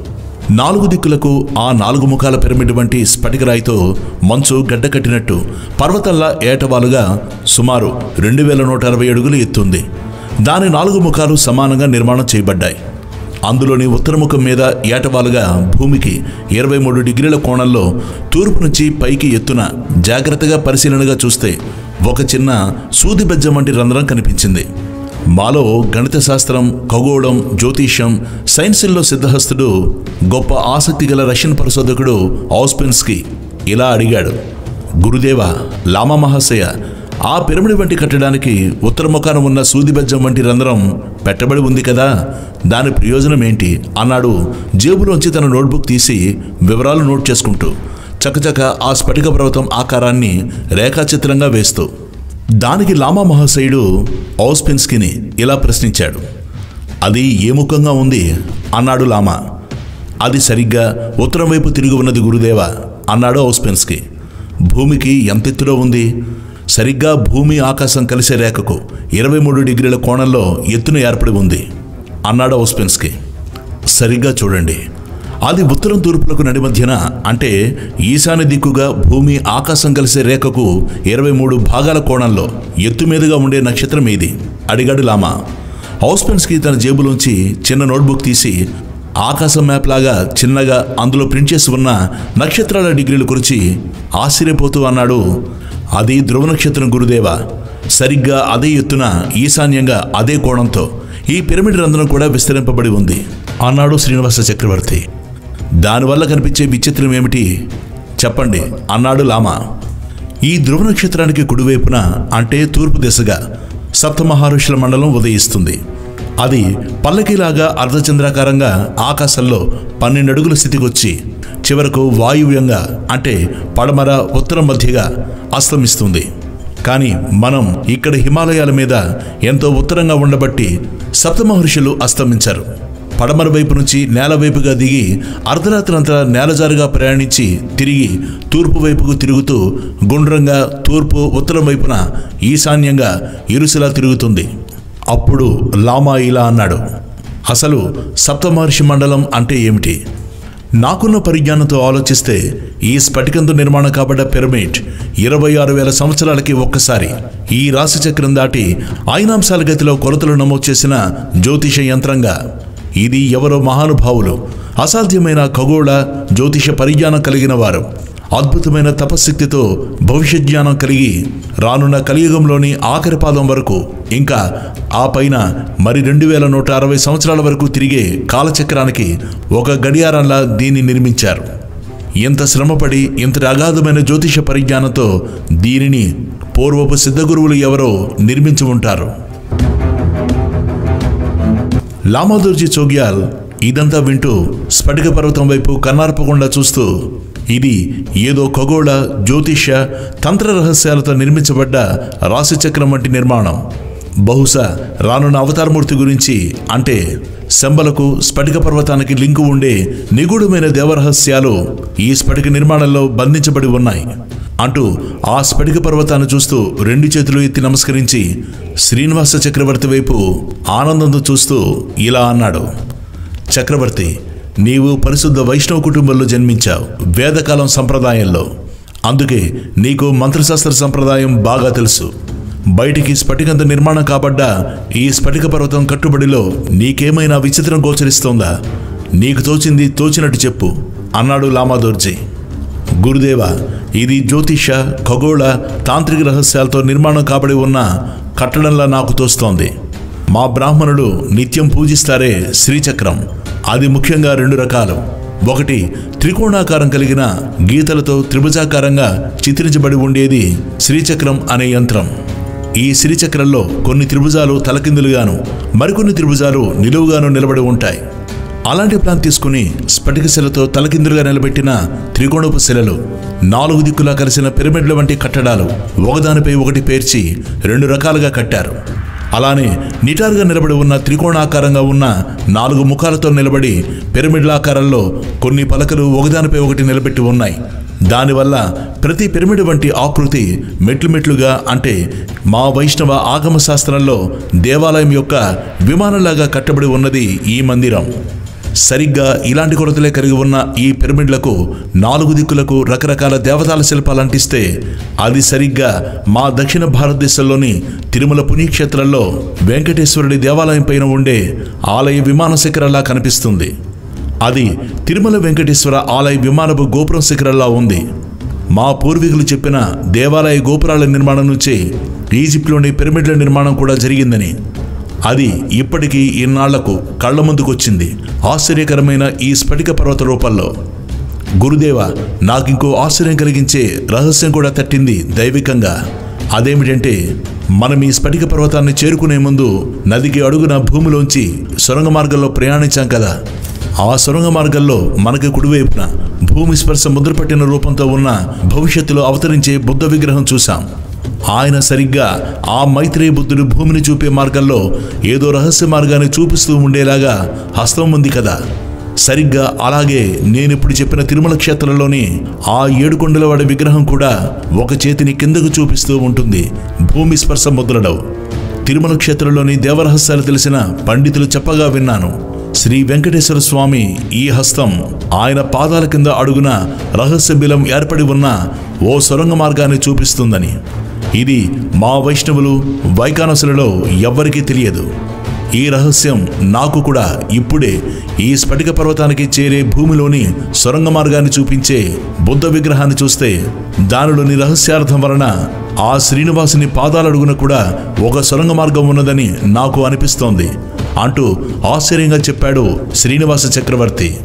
A: నాలుగు దిక్కులకు ఆ నాలుగు ముఖాల పిరమిడ్ వంటి స్ఫటికరాయితో మంచు గడ్డకట్టినట్టు పర్వతంలా ఏటవాలుగా సుమారు రెండు వేల నూట అరవై అడుగులు ఎత్తుంది. దాని నాలుగు ముఖాలు సమానంగా నిర్మాణం చేయబడ్డాయి. అందులోని ఉత్తరముఖం మీద ఏటవాలుగా భూమికి ఇరవై మూడు డిగ్రీల కోణంలో తూర్పు నుంచి పైకి ఎత్తున జాగ్రత్తగా పరిశీలనగా చూస్తే ఒక చిన్న సూదిబెజ్జం వంటి రంధ్రం కనిపించింది. మాలో గణిత శాస్త్రం ఖగోళం జ్యోతిష్యం సైన్సుల్లో సిద్ధహస్తుడు గొప్ప ఆసక్తి గల రష్యన్ పరిశోధకుడు ఆస్పెన్స్కి ఇలా అడిగాడు గురుదేవ లామా మహాశయ ఆ పిరమిడ్ వంటి కట్టడానికి ఉత్తరముఖాన ఉన్న సూదిబెజ్జం వంటి రంధ్రం పెట్టబడి ఉంది కదా? దాని ప్రయోజనం ఏంటి? అన్నాడు. జేబులోంచి తన నోట్బుక్ తీసి వివరాలు నోట్ చేసుకుంటూ చకచక ఆ స్ఫటిక పర్వతం ఆకారాన్ని రేఖాచిత్రంగా వేస్తూ దానికి లామా మహాశయుడు ఔస్పెన్స్కిని ఇలా ప్రశ్నించాడు. అది ఏ ముఖంగా ఉంది? అన్నాడు లామా. అది సరిగ్గా ఉత్తరం వైపు తిరిగి ఉన్నది గురుదేవ అన్నాడు ఔస్పెన్స్కి భూమికి ఎంత ఎత్తులో ఉంది? సరిగ్గా భూమి ఆకాశం కలిసే రేఖకు ఇరవై మూడు డిగ్రీల కోణంలో ఎత్తున ఏర్పడి ఉంది. అన్నాడు ఓస్పెన్స్కి. సరిగ్గా చూడండి. అది ఉత్తరం తూర్పులకు నడి మధ్యన అంటే ఈశాన్య దిక్కుగా భూమి ఆకాశం కలిసే రేఖకు ఇరవై మూడు భాగాల కోణంలో ఎత్తు మీదుగా ఉండే నక్షత్రం ఏది అడిగాడు లామా. హౌస్పెన్స్కి తన జేబులోంచి చిన్న నోట్బుక్ తీసి ఆకాశం మ్యాప్ లాగా చిన్నగా అందులో ప్రింట్ చేసి ఉన్న నక్షత్రాల డిగ్రీల గురించి ఆశ్చర్యపోతూ అన్నాడు అది ధ్రువ నక్షత్రం గురుదేవ. సరిగ్గా అదే ఎత్తున ఈశాన్యంగా అదే కోణంతో ఈ పిరమిడ్ రంధ్రం కూడా విస్తరింపబడి ఉంది. అన్నాడు శ్రీనివాస చక్రవర్తి. దానివల్ల కనిపించే విచిత్రం ఏమిటి? చెప్పండి అన్నాడు లామా. ఈ ధ్రువ నక్షత్రానికి కుడివైపున అంటే తూర్పు దిశగా సప్తమహారుషుల మండలం ఉదయిస్తుంది. అది పల్లకిలాగా అర్ధచంద్రాకారంగా ఆకాశంలో పన్నెండు అడుగుల స్థితికొచ్చి చివరకు వాయువ్యంగా అంటే పడమర ఉత్తరం మధ్యగా అస్తమిస్తుంది. కానీ మనం ఇక్కడ హిమాలయాల మీద ఎంతో ఉత్తరంగా ఉండబట్టి సప్తమహర్షులు అస్తమించారు. పడమర వైపు నుంచి నేల వైపుగా దిగి అర్ధరాత్రంతా నేలజారుగా ప్రయాణించి తిరిగి తూర్పు వైపుకు తిరుగుతూ గుండ్రంగా తూర్పు ఉత్తరం వైపున ఈశాన్యంగా ఇరుసులా తిరుగుతుంది. అప్పుడు లామా ఇలా అన్నాడు అసలు సప్తమహర్షి మండలం అంటే ఏమిటి? నాకున్న పరిజ్ఞానంతో ఆలోచిస్తే ఈ స్ఫటికంతో నిర్మాణం కాబడ్డ పిరమిడ్ ఇరవై ఆరు వేల సంవత్సరాలకి ఒక్కసారి ఈ రాశిచక్రం దాటి ఐనాంశాల గతిలో కొలతలు నమోదు చేసిన జ్యోతిష యంత్రంగా. ఇది ఎవరో మహానుభావులు అసాధ్యమైన ఖగోళ జ్యోతిష పరిజ్ఞానం కలిగిన వారు. అద్భుతమైన తపశక్తితో భవిష్య జ్ఞానం కలిగి రానున్న కలియుగంలోని ఆఖరి పాదం వరకు ఇంకా ఆ పైన మరి రెండు వేల నూట అరవై సంవత్సరాల వరకు తిరిగే కాలచక్రానికి ఒక గడియారంలా దీన్ని నిర్మించారు. ఇంత శ్రమపడి ఇంతటి అగాధమైన జ్యోతిష పరిజ్ఞానంతో దీనిని పూర్వపు సిద్ధగురువులు ఎవరో నిర్మించి ఉంటారు. లామాదూర్జీ చోగ్యాల్ ఇదంతా వింటూ స్ఫటిక పర్వతం వైపు కన్నార్పకుండా చూస్తూ ఇది ఏదో ఖగోళ జ్యోతిష్య తంత్ర రహస్యాలతో నిర్మించబడ్డ రాశిచక్రం వంటి నిర్మాణం. బహుశా రానున్న అవతారమూర్తి గురించి అంటే శంబలకు స్ఫటిక పర్వతానికి లింకు ఉండే నిగూఢమైన దేవరహస్యాలు ఈ స్ఫటిక నిర్మాణంలో బంధించబడి ఉన్నాయి. అంటూ ఆ స్ఫటిక పర్వతాన్ని చూస్తూ రెండు చేతులు ఎత్తి నమస్కరించి శ్రీనివాస చక్రవర్తి వైపు ఆనందంతో చూస్తూ ఇలా అన్నాడు. చక్రవర్తి నీవు పరిశుద్ధ వైష్ణవ కుటుంబంలో జన్మించావు. వేదకాలం సంప్రదాయంలో. అందుకే నీకు మంత్రశాస్త్ర సంప్రదాయం బాగా తెలుసు. బయటికి స్ఫటికంత నిర్మాణం కాబడ్డా ఈ స్ఫటిక పర్వతం కట్టుబడిలో నీకేమైనా విచిత్రం గోచరిస్తోందా? నీకు తోచింది తోచినట్టు చెప్పు అన్నాడు లామాదోర్జీ. గురుదేవ ఇది జ్యోతిష ఖగోళ తాంత్రిక రహస్యాలతో నిర్మాణం కాబడి ఉన్న కట్టడంలా నాకు తోస్తోంది. మా బ్రాహ్మణుడు నిత్యం పూజిస్తారే శ్రీచక్రం. అది ముఖ్యంగా రెండు రకాలు. ఒకటి త్రికోణాకారం కలిగిన గీతలతో త్రిభుజాకారంగా చిత్రించబడి ఉండేది శ్రీచక్రం అనే యంత్రం. ఈ శ్రీచక్రంలో కొన్ని త్రిభుజాలు తలకిందులుగాను మరికొన్ని త్రిభుజాలు నిలువుగాను నిలబడి ఉంటాయి. అలాంటి ప్లాన్ తీసుకుని స్ఫటిక శిలతో తలకిందులుగా నిలబెట్టిన త్రికోణపు శిలలు నాలుగు దిక్కులా కలిసిన పిరమిడ్ల వంటి కట్టడాలు ఒకదానిపై ఒకటి పేర్చి రెండు రకాలుగా కట్టారు. అలానే నిటారుగా నిలబడి ఉన్న త్రికోణాకారంగా ఉన్న నాలుగు ముఖాలతో నిలబడి పిరమిడ్లాకారంలో కొన్ని పలకలు ఒకదానిపై ఒకటి నిలబెట్టి ఉన్నాయి. దానివల్ల ప్రతి పిరమిడ్ వంటి ఆకృతి మెట్లు మెట్లుగా అంటే మా వైష్ణవ ఆగమ శాస్త్రంలో దేవాలయం యొక్క విమానంలాగా కట్టబడి ఉన్నది ఈ మందిరం. సరిగ్గా ఇలాంటి కొరతలే కలిగి ఉన్న ఈ పిరమిడ్లకు నాలుగు దిక్కులకు రకరకాల దేవతాల శిల్పాలు అంటిస్తే అది సరిగ్గా మా దక్షిణ భారతదేశంలోని తిరుమల పుణ్యక్షేత్రంలో వెంకటేశ్వరుడి దేవాలయం పైన ఉండే ఆలయ విమాన శిఖరంలా కనిపిస్తుంది. అది తిరుమల వెంకటేశ్వర ఆలయ విమానపు గోపురం శిఖరంలా ఉంది. మా పూర్వీకులు చెప్పిన దేవాలయ గోపురాల నిర్మాణం నుంచే ఈజిప్ట్లోని పిరమిడ్ల నిర్మాణం కూడా జరిగిందని అది ఇప్పటికీ ఇన్నాళ్ళకు కళ్ళ ముందుకొచ్చింది. ఆశ్చర్యకరమైన ఈ స్ఫటిక పర్వత రూపంలో. గురుదేవ నాకింకో ఆశ్చర్యం కలిగించే రహస్యం కూడా తట్టింది దైవికంగా. అదేమిటంటే మనం ఈ స్ఫటిక పర్వతాన్ని చేరుకునే ముందు నదికి అడుగున భూమిలోంచి సొరంగ మార్గంలో ప్రయాణించాం కదా. ఆ సొరంగ మార్గంలో మనకి కుడివైపున భూమి స్పర్శ ముద్రపట్టిన రూపంతో ఉన్న భవిష్యత్తులో అవతరించే బుద్ధ విగ్రహం చూశాం. ఆయన సరిగ్గా ఆ మైత్రేయ బుద్ధుడు భూమిని చూపే మార్గంలో ఏదో రహస్య మార్గాన్ని చూపిస్తూ ఉండేలాగా హస్తం ఉంది కదా. సరిగ్గా అలాగే నేనిప్పుడు చెప్పిన తిరుమల క్షేత్రంలోని ఆ ఏడుకొండలవాడి విగ్రహం కూడా ఒక చేతిని కిందకు చూపిస్తూ ఉంటుంది. భూమి స్పర్శ ముద్రలో తిరుమల క్షేత్రంలోని దేవరహస్యాలు తెలిసిన పండితులు చెప్పగా విన్నాను. శ్రీ వెంకటేశ్వర స్వామి ఈ హస్తం ఆయన పాదాల కింద అడుగున రహస్య బిలం ఏర్పడి ఉన్న ఓ సొరంగ మార్గాన్ని చూపిస్తుందని. ఇది మా వైష్ణవులు వైకానసులలో ఎవ్వరికీ తెలియదు. ఈ రహస్యం నాకు కూడా ఇప్పుడే ఈ స్ఫటిక పర్వతానికి చేరే భూమిలోని సొరంగ మార్గాన్ని చూపించే బుద్ధ విగ్రహాన్ని చూస్తే దానిలోని రహస్యార్థం వలన ఆ శ్రీనివాసుని పాదాలడుగున కూడా ఒక సొరంగ మార్గం ఉన్నదని నాకు అనిపిస్తోంది. అంటూ ఆశ్చర్యంగా చెప్పాడు శ్రీనివాస చక్రవర్తి.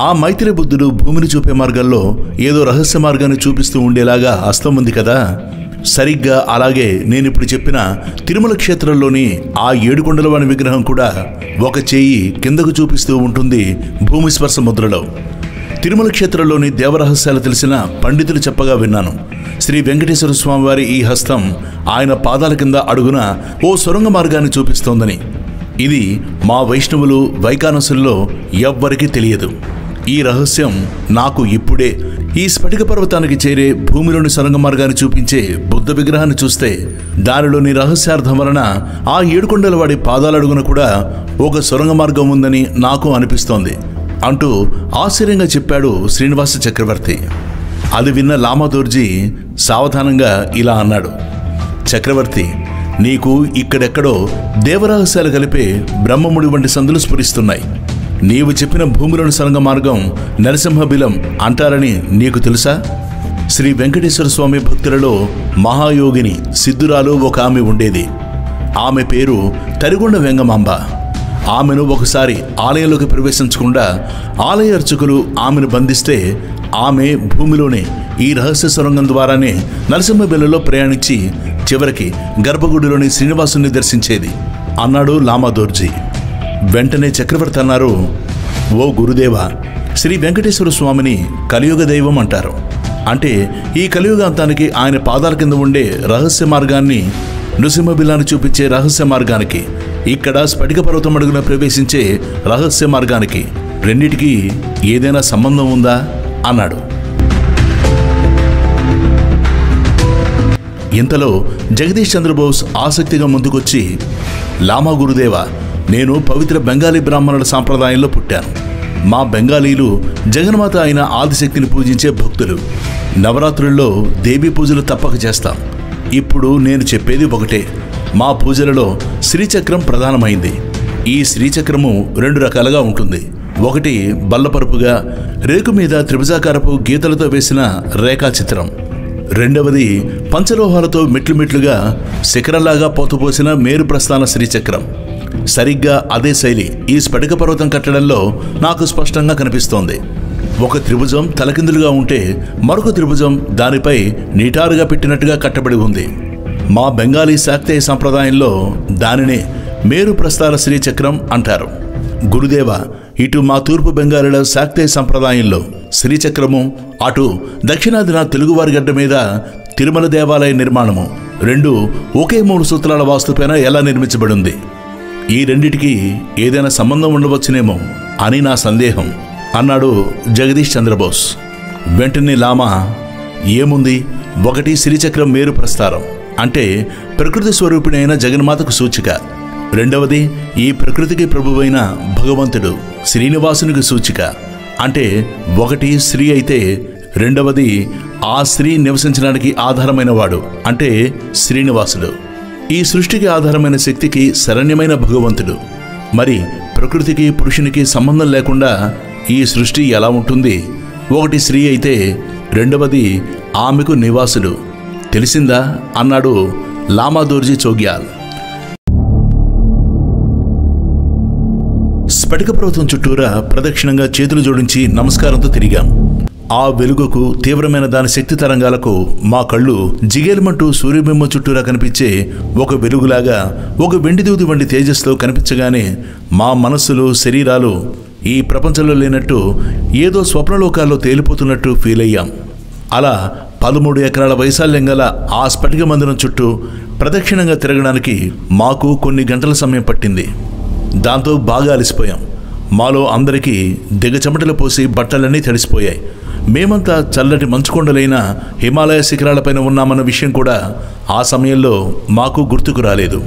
A: ఆ మైత్రి బుద్ధుడు భూమిని చూపే మార్గంలో ఏదో రహస్య మార్గాన్ని చూపిస్తూ ఉండేలాగా హస్తం ఉంది కదా. సరిగ్గా అలాగే నేను ఇప్పుడు చెప్పిన తిరుమల క్షేత్రంలోని ఆ ఏడుకొండలవాణి విగ్రహం కూడా ఒక చేయి కిందకు చూపిస్తూ ఉంటుంది భూమి స్పర్శ ముద్రలో. తిరుమల క్షేత్రంలోని దేవరహస్యాలు తెలిసిన పండితులు చెప్పగా విన్నాను. శ్రీ వెంకటేశ్వర స్వామివారి ఈ హస్తం ఆయన పాదాల కింద అడుగున ఓ సొరంగ మార్గాన్ని చూపిస్తోందని. ఇది మా వైష్ణవులు వైకానసుల్లో ఎవ్వరికీ తెలియదు. ఈ రహస్యం నాకు ఇప్పుడే ఈ స్ఫటిక పర్వతానికి చేరే భూమిలోని సొరంగ మార్గాన్ని చూపించే బుద్ధ విగ్రహాన్ని చూస్తే దానిలోని రహస్యార్థం వలన ఆ ఏడుకొండల వాడి పాదాలడుగున కూడా ఒక సొరంగ మార్గం ఉందని నాకు అనిపిస్తోంది అంటూ ఆశ్చర్యంగా చెప్పాడు శ్రీనివాస చక్రవర్తి. అది విన్న లామాదోర్జీ సావధానంగా ఇలా అన్నాడు. చక్రవర్తి నీకు ఇక్కడెక్కడో దేవరహస్యాలు కలిపే బ్రహ్మముడి వంటి సందులు స్ఫురిస్తున్నాయి. నీవు చెప్పిన భూములనుసరంగ మార్గం నరసింహబిలం అంటారని నీకు తెలుసా? శ్రీ వెంకటేశ్వర స్వామి భక్తులలో మహాయోగిని సిద్ధురాలు ఒక ఆమె ఉండేది. ఆమె పేరు తరిగొండ వెంగమాంబ. ఆమెను ఒకసారి ఆలయంలోకి ప్రవేశించకుండా ఆలయ అర్చకులు ఆమెను బంధిస్తే ఆమె భూమిలోనే ఈ రహస్య సొరంగం ద్వారానే నరసింహబిల్లలో ప్రయాణించి చివరికి గర్భగుడిలోని శ్రీనివాసుని దర్శించేది. అన్నాడు లామాదోర్జీ వెంటనే చక్రవర్తి అన్నారు ఓ గురుదేవ శ్రీ వెంకటేశ్వర స్వామిని కలియుగ దైవం అంటారు. అంటే ఈ కలియుగాంతానికి ఆయన పాదాల కింద ఉండే రహస్య మార్గాన్ని నృసింహబిల్లాన్ని చూపించే రహస్య మార్గానికి ఇక్కడ స్ఫటిక పర్వతం అడుగున ప్రవేశించే రహస్య మార్గానికి రెండిటికి ఏదైనా సంబంధం ఉందా? అన్నాడు. ఇంతలో జగదీష్ చంద్రబోస్ ఆసక్తిగా ముందుకొచ్చి లామా గురుదేవ నేను పవిత్ర బెంగాలీ బ్రాహ్మణుల సాంప్రదాయంలో పుట్టాను. మా బెంగాలీలు జగన్మాత అయిన ఆదిశక్తిని పూజించే భక్తులు. నవరాత్రుల్లో దేవీ పూజలు తప్పక చేస్తాం. ఇప్పుడు నేను చెప్పేది ఒకటే. మా పూజలలో శ్రీచక్రం ప్రధానమైంది. ఈ శ్రీచక్రము రెండు రకాలుగా ఉంటుంది. ఒకటి బల్లపరుపుగా రేకు మీద త్రిభుజాకారపు గీతలతో వేసిన రేఖాచిత్రం. రెండవది పంచలోహాలతో మెట్లు మెట్లుగా శిఖరలాగా పోతపోసిన మేరు ప్రస్థాన శ్రీచక్రం. సరిగ్గా అదే శైలి ఈ స్ఫటిక పర్వతం కట్టడంలో నాకు స్పష్టంగా కనిపిస్తోంది. ఒక త్రిభుజం తలకిందులుగా ఉంటే మరొక త్రిభుజం దానిపై నిటారుగా పెట్టినట్టుగా కట్టబడి ఉంది. మా బెంగాలీ శాక్తేయ సంప్రదాయంలో దానినే మేరు ప్రస్థాన శ్రీచక్రం అంటారు. గురుదేవ ఇటు మా తూర్పు బెంగాలీల శాక్తేయ సంప్రదాయంలో శ్రీచక్రము అటు దక్షిణాదిన తెలుగువారి గడ్డ మీద తిరుమల దేవాలయ నిర్మాణము రెండు ఒకే మూడు సూత్రాల వాస్తుపైన ఎలా నిర్మించబడింది? ఈ రెండిటికి ఏదైనా సంబంధం ఉండవచ్చునేమో అని నా సందేహం అన్నాడు జగదీష్ చంద్రబోస్. వెంటనే లామా ఏముంది? ఒకటి శ్రీచక్రం మేరు ప్రస్తారం. అంటే ప్రకృతి స్వరూపిణి అయిన జగన్మాతకు సూచిక. రెండవది ఈ ప్రకృతికి ప్రభువైన భగవంతుడు శ్రీనివాసునికి సూచిక. అంటే ఒకటి శ్రీ అయితే రెండవది ఆ స్త్రీ నివసించడానికి ఆధారమైన వాడు అంటే శ్రీనివాసుడు. ఈ సృష్టికి ఆధారమైన శక్తికి శరణ్యమైన భగవంతుడు. మరి ప్రకృతికి పురుషునికి సంబంధం లేకుండా ఈ సృష్టి ఎలా ఉంటుంది? ఒకటి స్త్రీ అయితే రెండవది ఆమెకు నివాసులు. తెలిసిందా? అన్నాడు లామాదోర్జీ చోగ్యాల్. స్ఫటిక పర్వతం చుట్టూరా ప్రదక్షిణంగా చేతులు జోడించి నమస్కారంతో తిరిగాం. ఆ వెలుగుకు తీవ్రమైన దాని శక్తి తరంగాలకు మా కళ్ళు జిగేలమంటూ సూర్యబింబం చుట్టూరా కనిపించే ఒక వెలుగులాగా ఒక వెండి దూది వంటి తేజస్సులో కనిపించగానే మా మనస్సులు శరీరాలు ఈ ప్రపంచంలో లేనట్టు ఏదో స్వప్నలోకాల్లో తేలిపోతున్నట్టు ఫీల్ అయ్యాం. అలా పదమూడు ఎకరాల వైశాల్యం గల ఆ స్ఫటిక మందిరం చుట్టూ ప్రదక్షిణంగా తిరగడానికి మాకు కొన్ని గంటల సమయం పట్టింది. దాంతో బాగా అలసిపోయాం. మాలో అందరికీ దిగచమటలు పోసి బట్టలన్నీ తడిసిపోయాయి. మేమంతా చల్లటి మంచుకొండలైన హిమాలయ శిఖరాలపైన ఉన్నామన్న విషయం కూడా ఆ సమయంలో మాకు గుర్తుకు రాలేదు.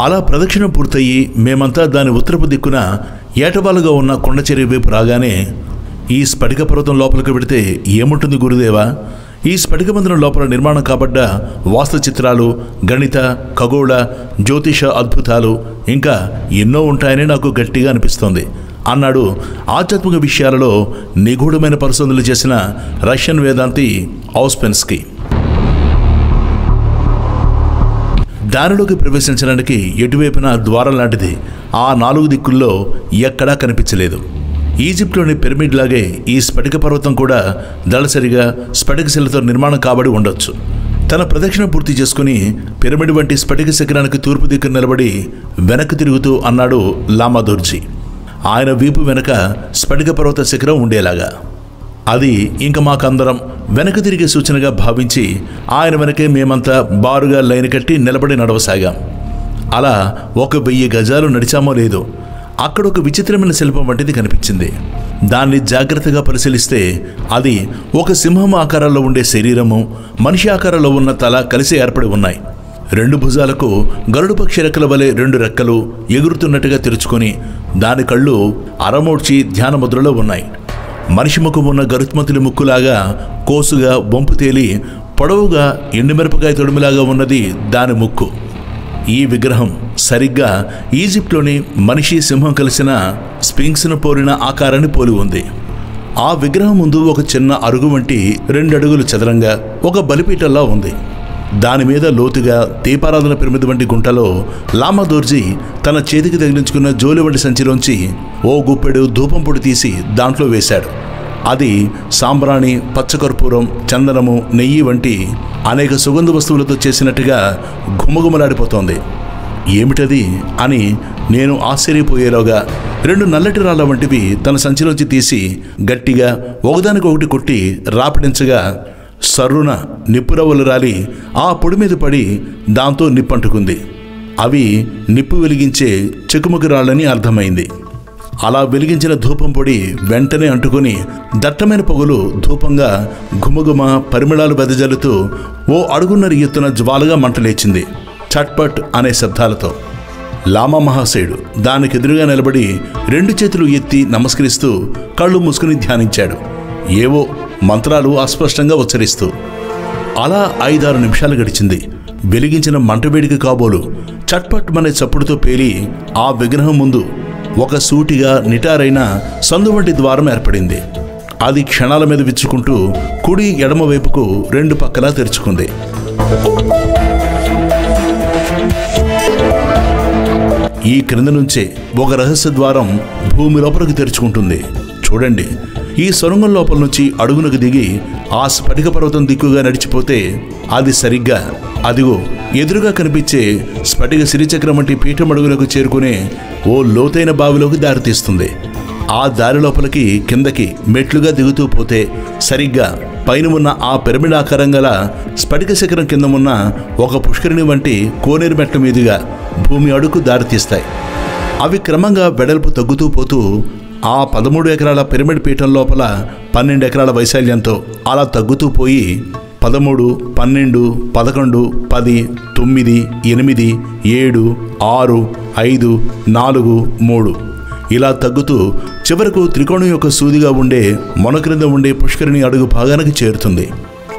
A: అలా ప్రదక్షిణ పూర్తయి మేమంతా దాని ఉత్తరపు దిక్కున ఏటవాలుగా ఉన్న కొండచెరి వైపు రాగానే ఈ స్ఫటిక పర్వతం లోపలికి పెడితే ఏముంటుంది గురుదేవా? ఈ స్ఫటిక లోపల నిర్మాణం కాబడ్డ వాస్తు చిత్రాలు గణిత ఖగోళ జ్యోతిష అద్భుతాలు ఇంకా ఎన్నో ఉంటాయని నాకు గట్టిగా అనిపిస్తోంది. అన్నాడు. ఆధ్యాత్మిక విషయాలలో నిగూఢమైన పరిశోధనలు చేసిన రష్యన్ వేదాంతి ఔస్పెన్స్కీ. దారిలోకి ప్రవేశించడానికి ఎటువైపున ద్వారం లాంటిది ఆ నాలుగు దిక్కుల్లో ఎక్కడా కనిపించలేదు. ఈజిప్ట్లోని పిరమిడ్ లాగే ఈ స్ఫటిక పర్వతం కూడా దళసరిగా స్ఫటిక శిలతో నిర్మాణం కాబడి ఉండొచ్చు. తన ప్రదక్షిణ పూర్తి చేసుకుని పిరమిడ్ వంటి స్ఫటిక శిఖరానికి తూర్పు దిక్కు నిలబడి వెనక్కి తిరుగుతూ అన్నాడు లామాదోర్జీ. ఆయన వీపు వెనక స్ఫటిక పర్వత శిఖరం ఉండేలాగా. అది ఇంక మాకందరం వెనక తిరిగే సూచనగా భావించి ఆయన వెనకే మేమంతా బారుగా లైన్ కట్టి నిలబడి నడవసాగాం. అలా ఒక వెయ్యి గజాలు నడిచామో లేదో అక్కడ ఒక విచిత్రమైన శిల్పం వంటిది కనిపించింది. దాన్ని జాగ్రత్తగా పరిశీలిస్తే అది ఒక సింహం ఆకారంలో ఉండే శరీరము మనిషి ఆకారంలో ఉన్న తల కలిసి ఏర్పడి ఉన్నాయి. రెండు భుజాలకు గరుడు పక్షి రెక్కల వలె రెండు రెక్కలు ఎగురుతున్నట్టుగా తెరుచుకొని దాని కళ్ళు అరమోడ్చి ధ్యాన ముద్రలో ఉన్నాయి. మనిషి ముఖం ఉన్న గరుత్మతుల ముక్కులాగా కోసుగా వంపు తేలి పొడవుగా ఎండుమిరపకాయ తొడుములాగా ఉన్నది దాని ముక్కు. ఈ విగ్రహం సరిగ్గా ఈజిప్ట్లోని మనిషి సింహం కలిసిన స్పింక్స్ను పోలిన ఆకారాన్ని పోలి ఉంది. ఆ విగ్రహం ముందు ఒక చిన్న అరుగు వంటి రెండు అడుగులు చదరంగా ఒక బలిపీటల్లా ఉంది. దాని మీద లోతుగా దీపారాధన పిరమిది వంటి గుంటలో లామాదోర్జీ తన చేతికి తగిలించుకున్న జోలి వంటి సంచిలోంచి ఓ గుప్పెడు ధూపం పొడి తీసి దాంట్లో వేశాడు. అది సాంబ్రాణి పచ్చకర్పూరం చందనము నెయ్యి వంటి అనేక సుగంధ వస్తువులతో చేసినట్టుగా ఘుమఘుమలాడిపోతోంది. ఏమిటది అని నేను ఆశ్చర్యపోయేలోగా రెండు నల్లటి రాళ్ళ వంటివి తన సంచిలోంచి తీసి గట్టిగా ఒకదానికొకటి కొట్టి రాపిడించగా సర్రున నిప్పురవ్వలు రాలి ఆ పొడి మీద పడి దాంతో నిప్పంటుకుంది. అవి నిప్పు వెలిగించే చెకుముకి రాళ్ళని అర్థమైంది. అలా వెలిగించిన ధూపం పొడి వెంటనే అంటుకొని దట్టమైన పొగలు ధూపంగా ఘుమఘుమ పరిమళాలు వెదజల్లుతూ ఓ అడుగున్నర ఎత్తున జ్వాలగా మంటలేచింది. చట్పట్ అనే శబ్దాలతో. లామా మహాశయుడు దానికి ఎదురుగా నిలబడి రెండు చేతులు ఎత్తి నమస్కరిస్తూ కళ్ళు మూసుకుని ధ్యానించాడు. ఏవో మంత్రాలు అస్పష్టంగా ఉచ్చరిస్తూ. అలా ఐదారు నిమిషాలు గడిచింది. వెలిగించిన మంటవేడికి కాబోలు చట్పట్ అనే చప్పుడుతో పేలి ఆ విగ్రహం ముందు ఒక సూటిగా నిటారైన సందు వంటి ద్వారం ఏర్పడింది. అది క్షణాల మీద విచ్చుకుంటూ కుడి ఎడమ వైపుకు రెండు పక్కలా తెరుచుకుంది. ఈ క్రింద నుంచే ఒక రహస్య ద్వారం భూమి లోపలికి తెరుచుకుంటుంది. చూడండి. ఈ సొరంగం లోపల నుంచి అడుగునకు దిగి ఆ స్ఫటిక పర్వతం దిక్కుగా నడిచిపోతే అది సరిగ్గా అదిగో ఎదురుగా కనిపించే స్ఫటిక సిరిచక్రం వంటి పీఠం అడుగునకు చేరుకునే ఓ లోతైన బావిలోకి దారితీస్తుంది ఆ దారి లోపలికి కిందకి మెట్లుగా దిగుతూ పోతే సరిగ్గా పైన ఉన్న ఆ పిరమిడ్ ఆకారం గల స్ఫటిక శిఖరం కింద ఉన్న ఒక పుష్కరిణి వంటి కోనేరు మెట్ల మీదుగా భూమి అడుగు దారితీస్తాయి అవి క్రమంగా వెడల్పు తగ్గుతూ పోతూ ఆ పదమూడు ఎకరాల పిరమిడ్ పీఠం లోపల పన్నెండు ఎకరాల వైశాల్యంతో అలా తగ్గుతూ పోయి పదమూడు పన్నెండు పదకొండు పది తొమ్మిది ఎనిమిది ఏడు ఆరు ఐదు నాలుగు మూడు. ఇలా తగ్గుతూ చివరకు త్రికోణం యొక్క సూదిగా ఉండే మొన క్రింద ఉండే పుష్కరిణి అడుగు భాగానికి చేరుతుంది.